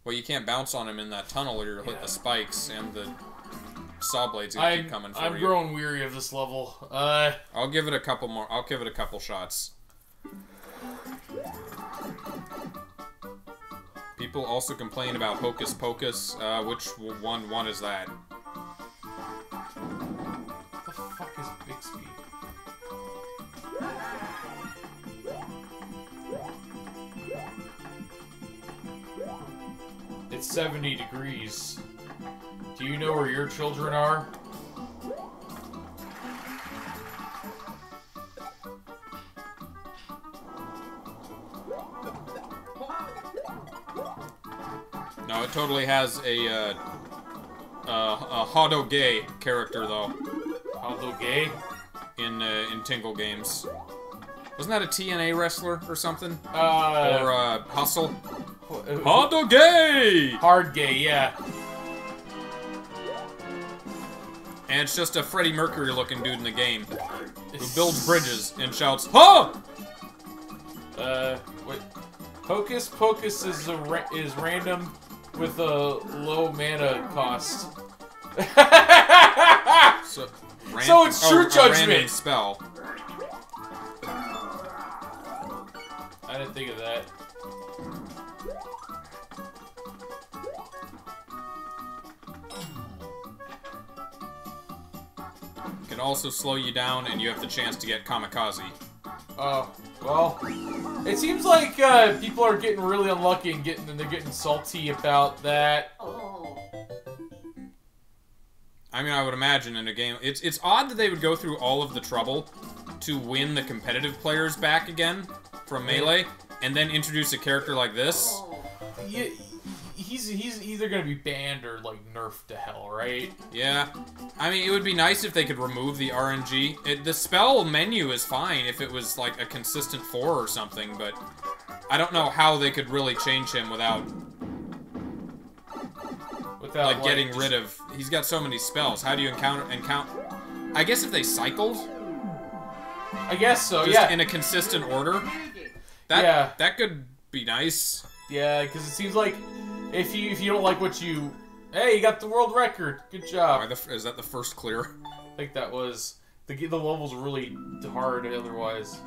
Well, you can't bounce on him in that tunnel or you'll hit
Yeah.
the spikes and the saw blades gonna
I'm,
keep coming for
I'm
you.
growing weary of this level. Uh,
I'll give it a couple more. I'll give it a couple shots. People also complain about Hocus Pocus. Uh, which one? One is that?
what the fuck is Bixby? It's 70 degrees. Do you know where your children are?
No, it totally has a uh, uh, a Hard Gay character though
Although gay?
in uh, in Tingle games. Wasn't that a TNA wrestler or something?
Uh,
or uh, Hustle?
Hard
gay!
hard gay, yeah.
And it's just a Freddie Mercury looking dude in the game who builds bridges and shouts, "Huh!"
Uh, wait. Hocus Pocus is a ra is random with a low mana cost.
So,
So it's true
a random
judgment.
spell.
I didn't think of that.
Can also slow you down, and you have the chance to get kamikaze.
Oh, well, it seems like uh, people are getting really unlucky and getting and they're getting salty about that.
I mean, I would imagine in a game, it's it's odd that they would go through all of the trouble to win the competitive players back again from melee, and then introduce a character like this.
Oh, yeah, he's he's either gonna be banned or like nerfed to hell, right?
Yeah, I mean, it would be nice if they could remove the RNG. It, the spell menu is fine if it was like a consistent four or something, but I don't know how they could really change him without
Without
like getting
just-
rid of. He's got so many spells. How do you encounter encounter? I guess if they cycled
I guess so.
just
Oh, yeah,
in a consistent order, that
Yeah.
that could be nice.
yeah, because it seems like if you if you don't like what you, hey, you got the world record. Good job.
The, is that the first clear?
I think that was the the levels really hard otherwise.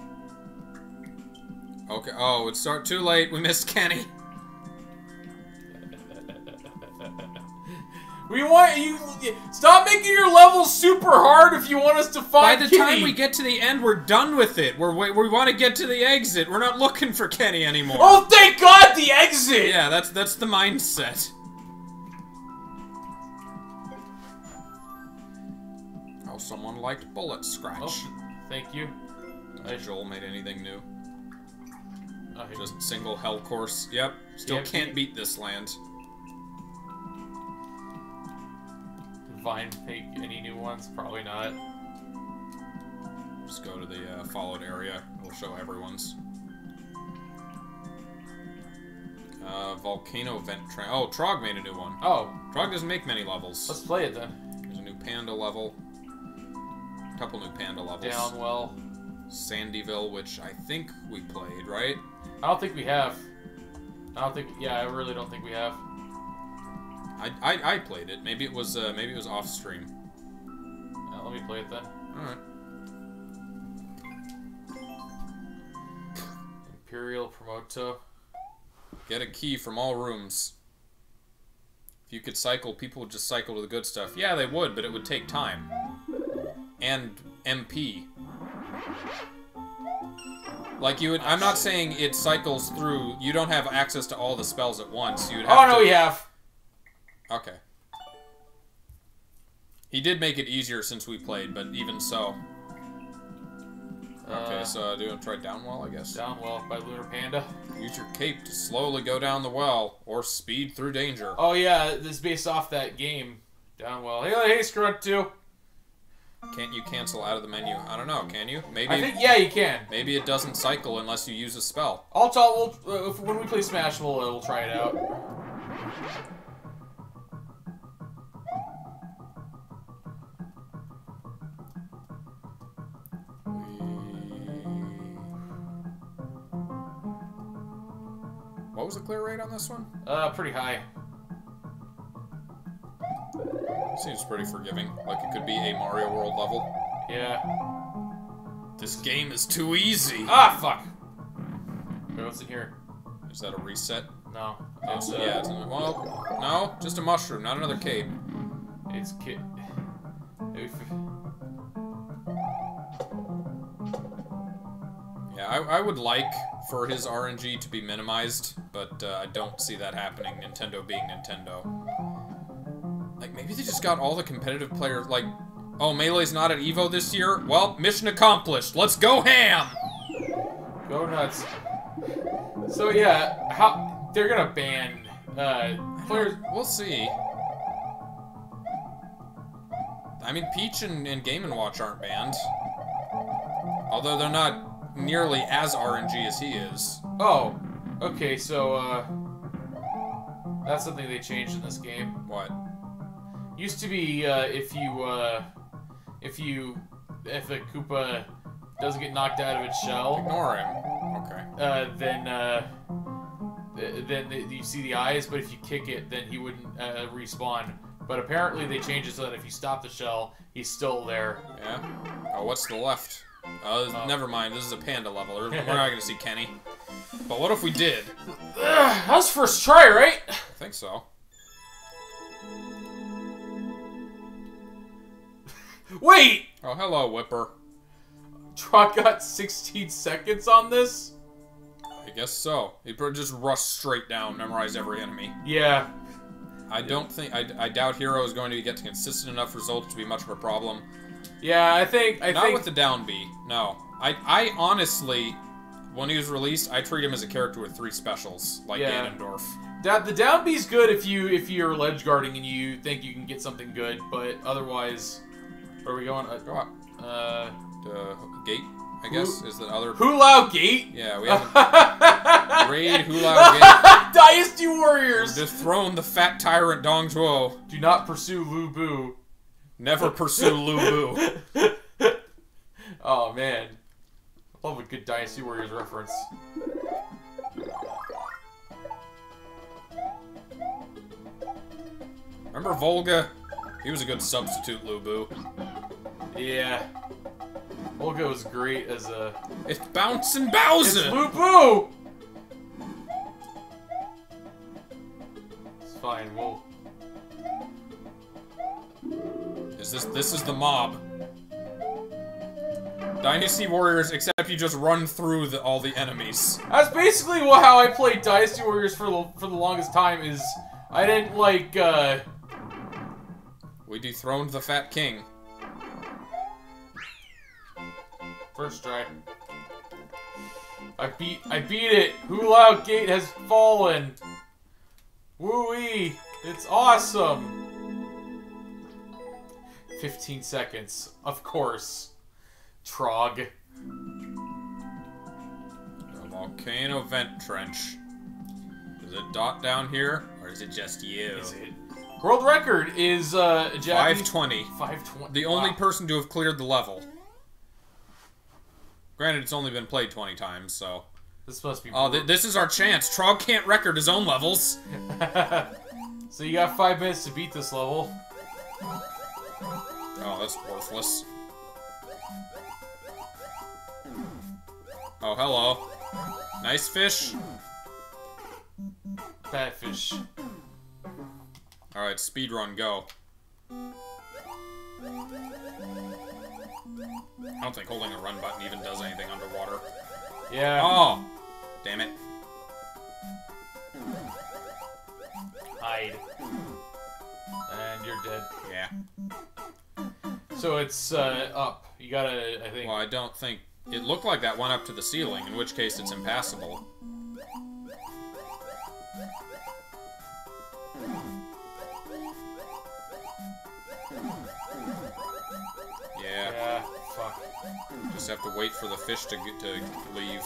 Okay. Oh, it's start too late. We missed Kenny.
We want you. Stop making your levels super hard if you want us to find.
By the
Kitty.
time we get to the end, we're done with it. We're we, we want to get to the exit. We're not looking for Kenny anymore.
Oh, thank God, the exit.
Yeah, that's that's the mindset. Oh, someone liked Bullet Scratch.
Oh, thank you.
Has Joel made anything new? Just single hell course. Yep. Still
Yep.
can't beat this land.
Vine make any new ones? Probably not.
Just go to the uh, followed area. It'll show everyone's. Uh, volcano vent train. Oh, Trog made a new one.
Oh,
Trog doesn't make many levels.
let's play it then.
There's a new panda level. A couple new panda levels.
Downwell.
Sandyville, which I think we played, right?
I don't think we have. I don't think. Yeah, I really don't think we have.
I, I, I played it. Maybe it was uh, maybe it was off stream.
Uh, let me play it then.
All right.
Imperial Promoto.
Get a key from all rooms. If you could cycle, people would just cycle to the good stuff. Yeah, they would, but it would take time. And MP. Like you would, I'm not saying it cycles through. You don't have access to all the spells at once. You'd have
Oh no,
to,
we have.
Okay. He did make it easier since we played, but even so. Okay,
Uh,
so do you want to try Downwell, I guess?
Downwell by Lunar Panda.
Use your cape to slowly go down the well, or speed through danger.
Oh yeah, this is based off that game. Downwell. Hey, hey, Scrunt too.
Can't you cancel out of the menu? I don't know, can you? Maybe
I think yeah, you can.
maybe it doesn't cycle unless you use a spell.
I'll tell. We'll, uh, if, when we play Smash, we'll, uh, we'll try it out.
Was the clear rate on this one?
Uh, pretty high.
Seems pretty forgiving. Like it could be a Mario World level.
Yeah.
This game is too easy.
Ah, fuck. Wait, what's in here?
Is that a reset?
No.
Oh,
It's, uh,
yeah, it's in, well, no, just a mushroom, not another cape.
It's kit. If,
Yeah, I, I would like for his RNG to be minimized, but uh, I don't see that happening, Nintendo being Nintendo. Like, maybe they just got all the competitive players, like, oh, Melee's not at EVO this year? Well, mission accomplished. Let's go ham!
go nuts. So yeah, how they're gonna ban uh players?
We'll see. I mean, Peach and, and Game & Watch aren't banned. Although they're not nearly as RNG as he is.
Oh, okay. So uh, that's something they changed in this game.
What?
Used to be uh, if you uh, if you if a Koopa doesn't get knocked out of its shell,
Ignore him. Okay.
uh, then uh, th- then th- you see the eyes. But if you kick it, then he wouldn't uh, respawn. But apparently they changed it so that if you stop the shell, he's still there.
Yeah. Oh, what's the left? Uh,
Oh.
never mind. This is a panda level. We're we're not gonna see Kenny. But what if we did?
That was first try, right?
I think so.
Wait,
Oh, hello, Whipper.
Truck got 16 seconds on this.
I guess so. He probably just rush straight down, memorize every enemy.
Yeah,
I don't think. I, I doubt Hero is going to get consistent enough results to be much of a problem.
Yeah. I think I
Not
think
with the down B. No. I I honestly, when he was released, I treat him as a character with three specials, like
Yeah.
Ganondorf.
that the down B's good if you if you're ledge guarding and you think you can get something good, but otherwise, where are we going?
Go
Uh,
up.
uh
The gate, I guess, is the other.
Hulao Gate.
Yeah, we haven't raid Hulao Gate.
Dynasty Warriors.
Dethrone the fat tyrant Dong Zhuo.
Do not pursue Lu Bu.
Never pursue Lu Bu.
Oh man, I love a good Dynasty Warriors reference.
Remember Volga? He was a good substitute Lu Bu.
Yeah. Volga was great as a.
It's Bouncing Bowser!
Lu Bu! It's fine, we'll
Is this this is the mob? Dynasty Warriors, except you just run through the, all the enemies.
That's basically how I played Dynasty Warriors for the, for the longest time. Is I didn't like. uh...
We dethroned the Fat King.
First try. I beat I beat it. Hulao Gate has fallen. Woo-wee! It's awesome. 15 seconds. Of course. Trog.
The volcano vent trench. Is it dot down here, or is it just you?
Is it? World record is uh Japanese
520.
520.
The only person to have cleared the level. Granted, it's only been played 20 times, so.
This must be.
Oh, th this is our chance. Trog can't record his own levels.
so you got five minutes to beat this level.
Oh, that's worthless. Oh, hello. Nice fish.
Bad fish.
Alright, speedrun, go. I don't think holding a run button even does anything underwater.
Yeah.
Oh! Damn it.
Hide. And you're dead.
Yeah.
So it's uh, up. You gotta, I think.
Well, I don't think... It looked like that went up to the ceiling, in which case it's impassable. Yeah,
Yeah. Fuck.
just have to wait for the fish to get to leave.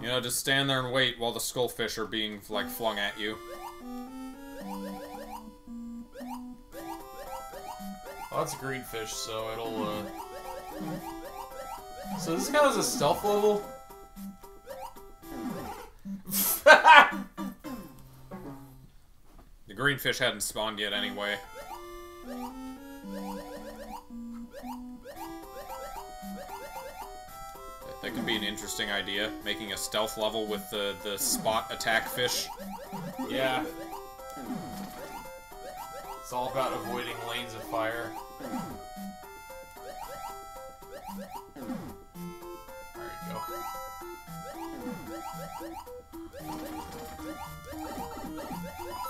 You know, just stand there and wait while the skullfish are being, like, flung at you.
Well, that's a green fish, so it'll. Uh... So this kind of is a stealth level.
The green fish hadn't spawned yet anyway. That- That could be an interesting idea, making a stealth level with the, the spot attack fish.
yeah. It's all about avoiding lanes of fire.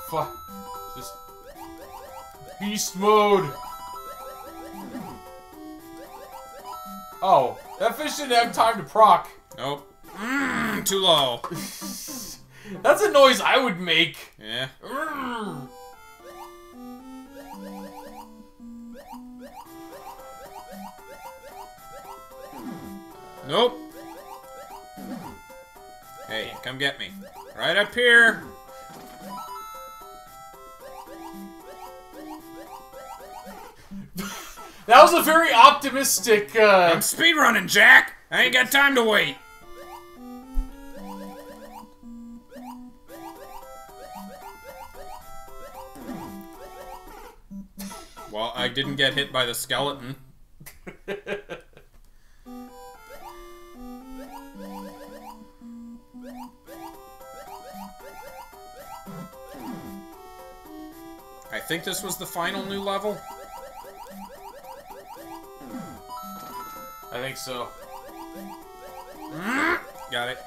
Fuck. Just. Beast mode! Oh, that fish didn't have time to proc.
Nope. Mmm, too low.
That's a noise I would make.
Yeah.
Mm.
Nope. Hey, come get me. Right up here.
That was a very optimistic. Uh,
I'm speedrunning, Jack. I ain't got time to wait. Well, I didn't get hit by the skeleton. I think this was the final new level.
I think so. Mm-hmm.
Got it.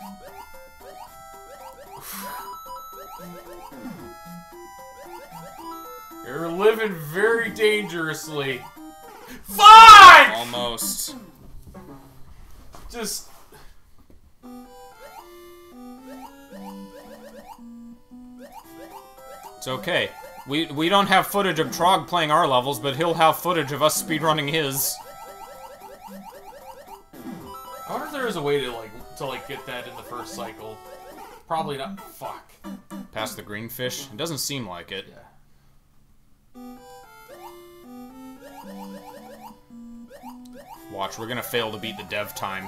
You're living very dangerously. Fuck!
Almost.
Just.
It's okay. We we don't have footage of Trog playing our levels, but he'll have footage of us speedrunning his.
I wonder if there is a way to like to like get that in the first cycle. Probably not. Fuck.
Past the green fish? It doesn't seem like it. Watch, we're gonna fail to beat the dev time.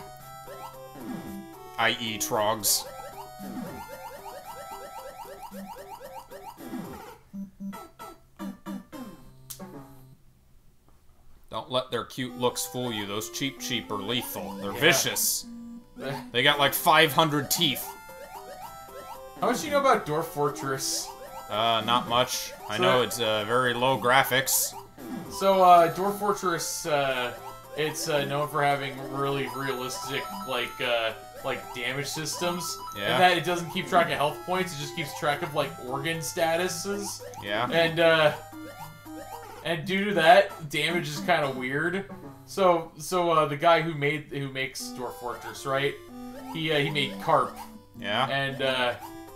I.e. Trogs. Don't let their cute looks fool you. Those Cheep Cheep are lethal. They're
Yeah.
vicious. They got like 500 teeth.
How much do you know about Dwarf Fortress?
Uh, not much. I know it's uh, very low graphics.
So, uh, Dwarf Fortress, uh, it's uh, known for having really realistic, like, uh, like damage systems.
Yeah.
And that it doesn't keep track of health points; it just keeps track of like organ statuses.
Yeah.
And uh, and due to that, damage is kind of weird. So, so uh, the guy who made who makes Dwarf Fortress, right? He uh, he made Carp,
Yeah.
and uh,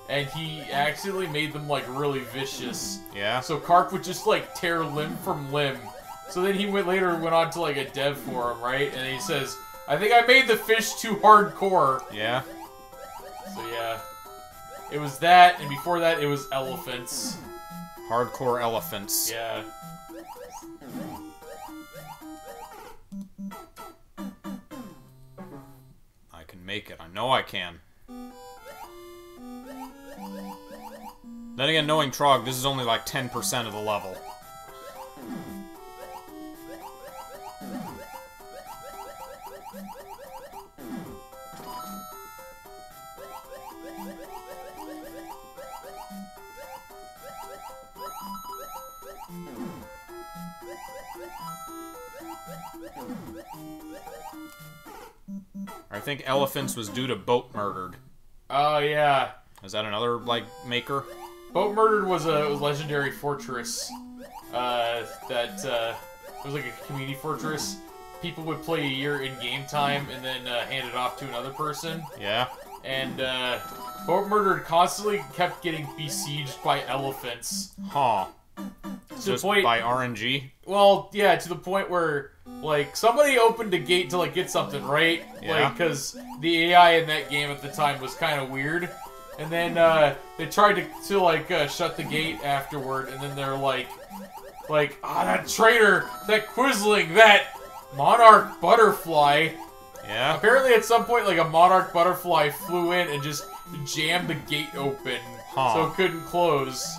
and he accidentally made them like really vicious.
Yeah.
So carp would just like tear limb from limb. So then he went later went on to like a dev forum, right? And he says, "I think I made the fish too hardcore."
Yeah.
So yeah, it was that, and before that it was elephants.
Hardcore elephants.
Yeah.
I can make it. I know I can. Then again, knowing Trog, this is only like 10% of the level. I think elephants was due to Boatmurdered.
Oh yeah.
Is that another like maker?
Boatmurdered was a legendary fortress. Uh, that uh, it was like a community fortress. People would play a year in game time and then uh, hand it off to another person.
Yeah.
And uh, Boatmurdered constantly kept getting besieged by elephants.
Huh.
To the
Just
point,
by RNG.
well, yeah, to the point where like somebody opened a gate to like get something right,
Yeah.
like because the AI in that game at the time was kind of weird. And then uh, they tried to, to like uh, shut the gate afterward, and then they're like, like ah that traitor, that Quisling, that monarch butterfly.
Yeah.
Apparently, at some point, like a monarch butterfly flew in and just jammed the gate open,
Huh.
so it couldn't close.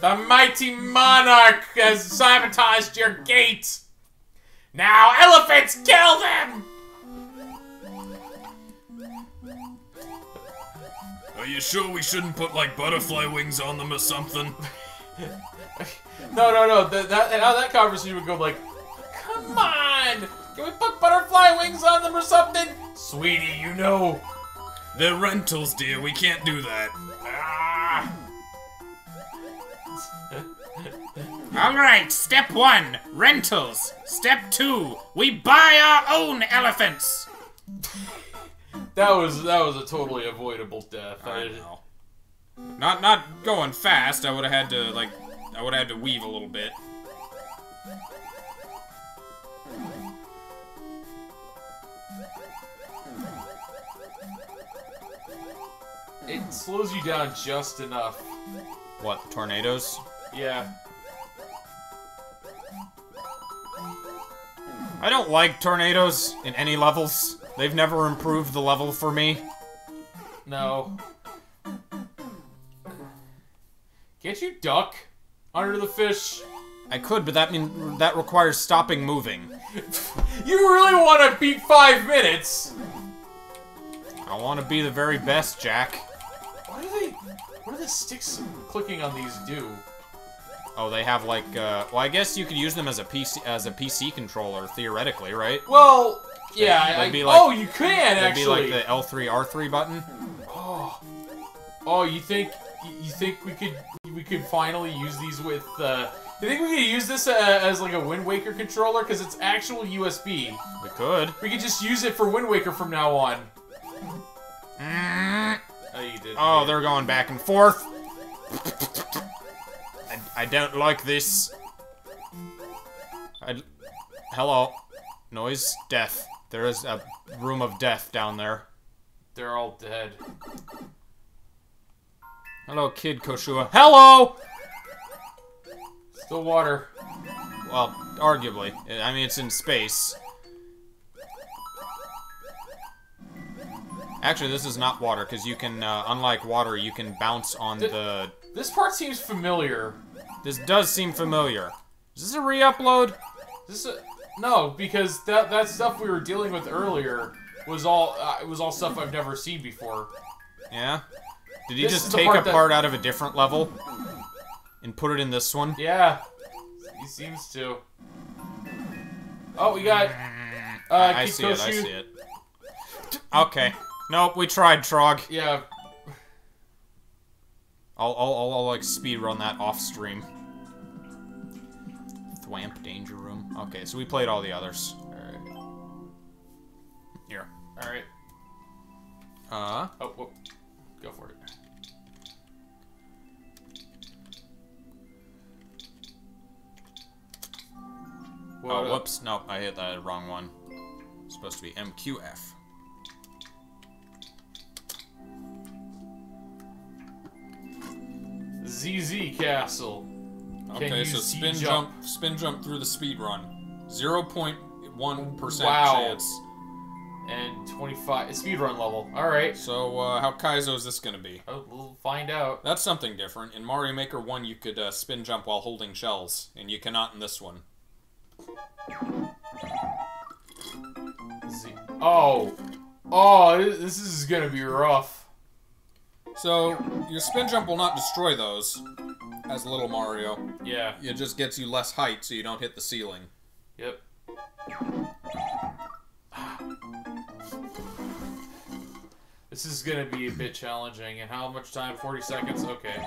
The mighty monarch has sabotaged your gate. Now, elephants, kill them!
Are you sure we shouldn't put like butterfly wings on them or something?
No, no, no. That that, and how that conversation would go like, "Come on, can we put butterfly wings on them or something, sweetie? You know."
They're rentals, dear. We can't do that.
Ah.
Alright, step one, rentals. Step two, we buy our own elephants.
That was that was a totally avoidable death.
I know. Not not going fast. I would have had to like I would have had to weave a little bit.
It slows you down just enough.
What, tornadoes?
Yeah.
I don't like tornadoes in any levels. They've never improved the level for me.
No. Can't you duck under the fish?
I could, but that mean that requires stopping moving.
You really want to beat five minutes?
I want to be the very best, Jack.
What do they? What do the sticks clicking on these do?
Oh, they have like, uh, well, I guess you could use them as a PC as a PC controller theoretically, right?
Well, yeah. I,
That'd
I-
be like-
oh, you can actually.
be like the L3 R3 button.
Oh, oh, you think you think we could we could finally use these with? Uh, you think we could use this uh, as like a Wind Waker controller because it's actual USB?
We could.
We could just use it for Wind Waker from now on.
Mm.
Oh, you did.
Oh, they're going back and forth. I, I don't like this. I, hello. Noise. Death. There is a room of death down there.
They're all dead.
Hello, Kid Koshua. Hello!
Still water.
Well, arguably. I mean, it's in space. Actually, this is not water, because you can, uh, unlike water, you can bounce on
Did-
the...
This part seems familiar.
This does seem familiar. Is this a re-upload?
This is no, because that that stuff we were dealing with earlier was all uh, it was all stuff I've never seen before.
Yeah? Did he
This
just take
part
a
that-
part out of a different level and put it in this one?
Yeah, he seems to. Oh, we got. Uh,
I, I see it. I see it. Okay. Nope. We tried Trog.
Yeah,
I'll, I'll, I'll, I'll like speed run that off stream. Thwomp Danger Room. Okay, so we played all the others.
Alright.
Here.
Alright.
Uh.
Oh, whoop. Go for it.
Oh, whoops. Nope, I hit the wrong one. It's supposed to be MQF.
ZZ Castle.
Okay,
you
so spin
jump?
jump? spin jump through the speed run. 0.1%
Wow.
chance.
And 25. speed run level. Alright.
So, uh, how Kaizo is this gonna be?
Oh, we'll find out.
That's something different. In Mario Maker 1, you could uh, spin jump while holding shells, and you cannot in this one.
Z. Oh. Oh, thi- this is gonna be rough.
So, your spin jump will not destroy those, as Little Mario.
Yeah.
It just gets you less height so you don't hit the ceiling.
Yep. This is gonna be a bit challenging. And how much time? 40 seconds? Okay.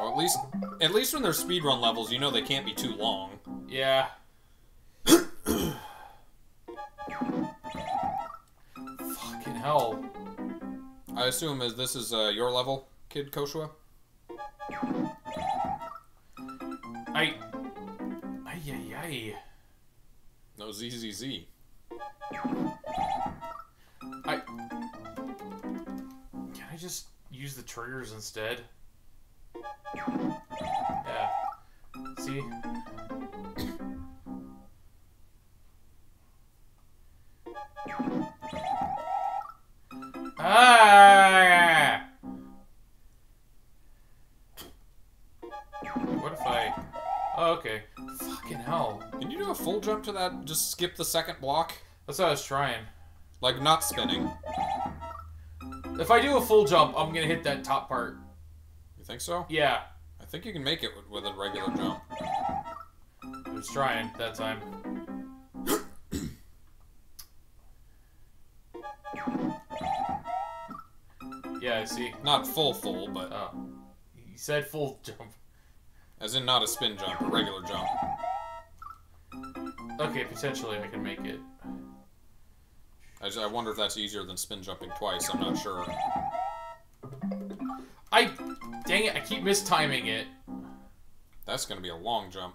Or at least, at least when they're speedrun levels, you know they can't be too long.
Yeah. Fucking hell.
I assume as this is uh, your level, Kid Koshua?
I. Ay, ay, ay.
No, ZZZ.
I. Can I just use the triggers instead? Yeah. See? Ah! What if I. Oh, okay. Fucking hell.
Can you do a full jump to that? Just skip the second block?
That's what I was trying.
Like, not spinning.
If I do a full jump, I'm gonna hit that top part.
You think so?
Yeah.
I think you can make it with, with a regular jump.
I was trying that time. Yeah, I see.
Not full full, but
Oh. He said full jump.
as in not a spin jump, a regular jump.
Okay, potentially I can make it.
I, just, I wonder if that's easier than spin jumping twice. I'm not sure.
I. Dang it, I keep mistiming it.
That's gonna be a long jump.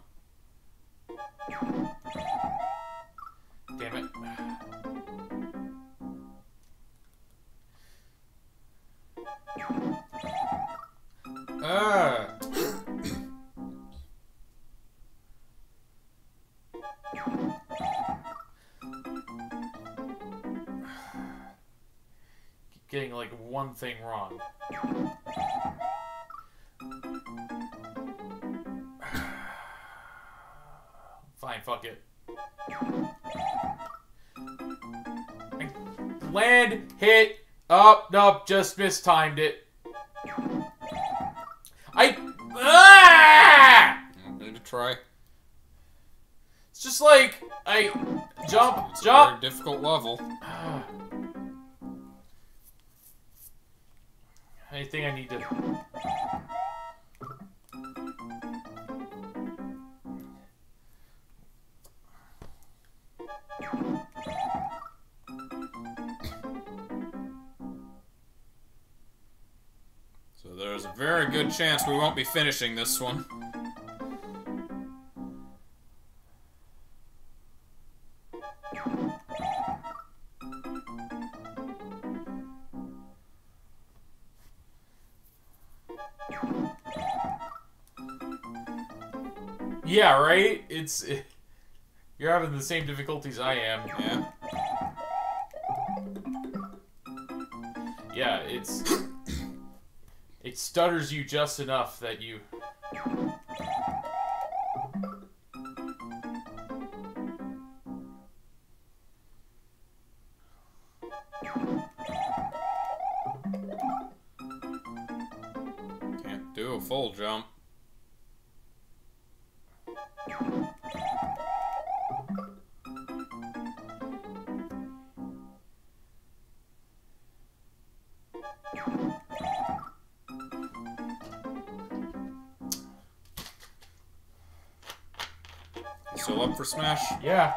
Like one thing wrong. Fine, fuck it. Land, hit, up, nope, just mistimed it. I. Ah!
Need to try.
It's just like I jump,
It's a
jump.
very difficult level. won't be finishing this one.
Yeah, right. It's. You're having the same difficulties I am.
Yeah.
Yeah, it's. It stutters you just enough that you.
Smash?
Yeah.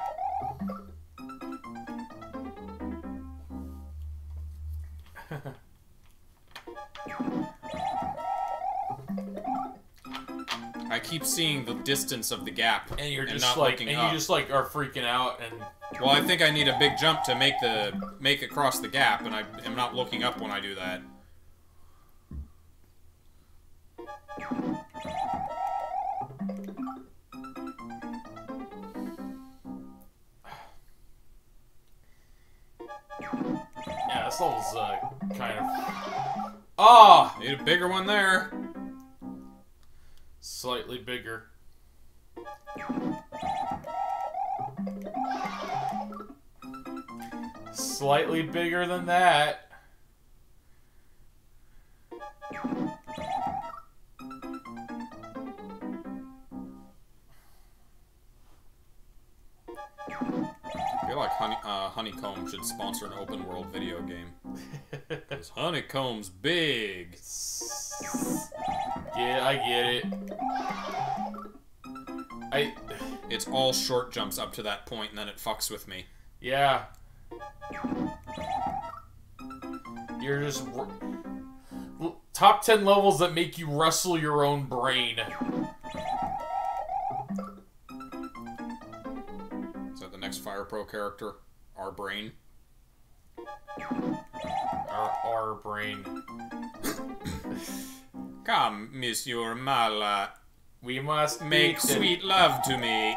I keep seeing the distance of the gap
And you're just
not
like, and
up.
you just like are freaking out, and
Well, I think I need a big jump to make the make across the gap, and I am not looking up when I do that. Bigger.
Slightly bigger than that.
I feel like uh, Honeycomb should sponsor an open world video game. Because Honeycomb's big.
Yeah, I get it. I.
It's all short jumps up to that point, and then it fucks with me.
Yeah. You're just. Top 10 levels that make you wrestle your own brain.
Is that the next Fire Pro character? Our brain.
Our, our brain.
Come, Monsieur Mallah,
We must
make sweet love to me.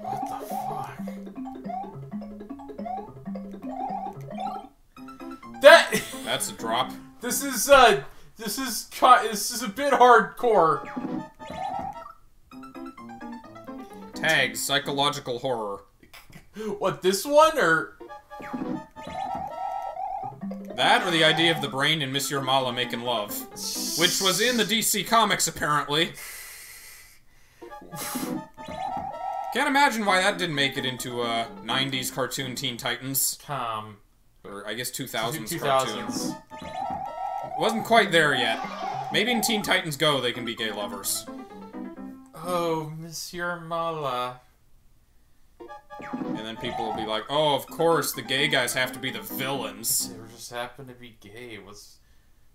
What the fuck? That.
That's a drop.
This is, uh. This is. ki- This is a bit hardcore.
Tags, psychological horror.
What, this one? Or.
That or the idea of the brain and Monsieur Mallah making love. Which was in the DC Comics, apparently. Can't imagine why that didn't make it into uh, 90s cartoon Teen Titans.
Um.
Or I guess 2000s,
2000s.
cartoon. Wasn't quite there yet. Maybe in Teen Titans Go they can be gay lovers.
Oh, Monsieur Mallah.
And then people will be like, oh, of course, the gay guys have to be the villains.
They were just happened to be gay. It was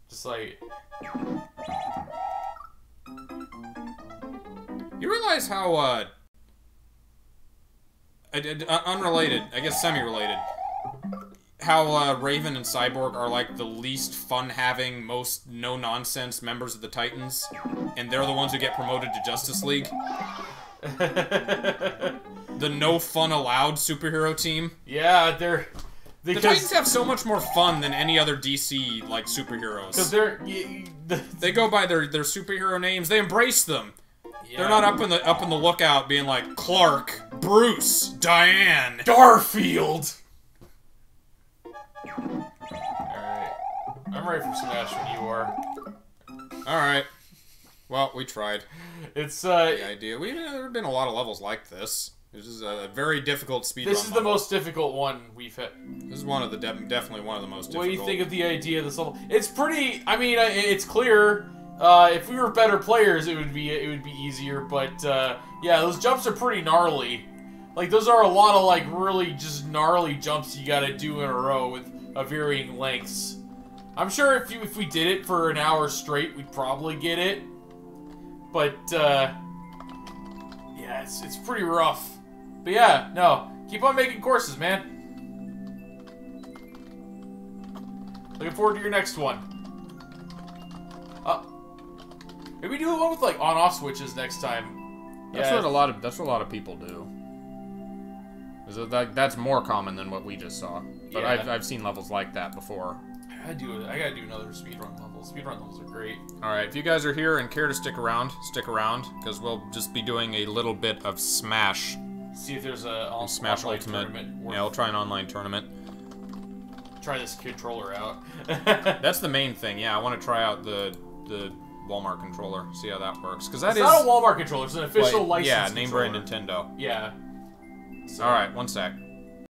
just like
You realize how, uh... I did- uh, unrelated, I guess semi-related. How uh, Raven and Cyborg are like the least fun-having, most no-nonsense members of the Titans, and they're the ones who get promoted to Justice League. The no fun allowed superhero team.
Yeah, they're
The Titans have so much more fun than any other DC like superheroes.
because they're y- y- the,
They go by their their superhero names. They embrace them.
yeah.
They're not up in the up in the lookout being like Clark, Bruce, Diane.
Garfield. All right, I'm ready for Smash when you are.
All right. Well, we tried
It's uh,
the idea. We there have been a lot of levels like this. This is a very difficult speedrun.
this is the most difficult one we've had.
This is one of the de- definitely one of the most
What
difficult.
do you think of the idea of this level? It's pretty. I mean, uh, it's clear. Uh, if we were better players, it would be it would be easier. But uh, yeah, those jumps are pretty gnarly. Like those are a lot of like really just gnarly jumps you got to do in a row with uh, varying lengths. I'm sure if you if we did it for an hour straight, we'd probably get it. But uh, yeah, it's it's pretty rough. But yeah, no, keep on making courses, man. Looking forward to your next one. Uh, maybe do one with like on-off switches next time.
That's
yeah,
what a lot of that's what a lot of people do. Is that, that that's more common than what we just saw. But
Yeah.
I've I've seen levels like that before.
I do. I gotta do another speedrun level. Speedrun levels are great.
All right, if you guys are here and care to stick around, stick around because we'll just be doing a little bit of Smash,
See if there's a on-
Smash
online
Ultimate. Yeah, I'll try an online tournament.
try this controller out.
That's the main thing. Yeah, I want to try out the the Walmart controller. See how that works? Because that
It's
is
not a Walmart controller. It's an official
like,
license.
yeah, name brand Nintendo.
Yeah. So-
All right, one sec.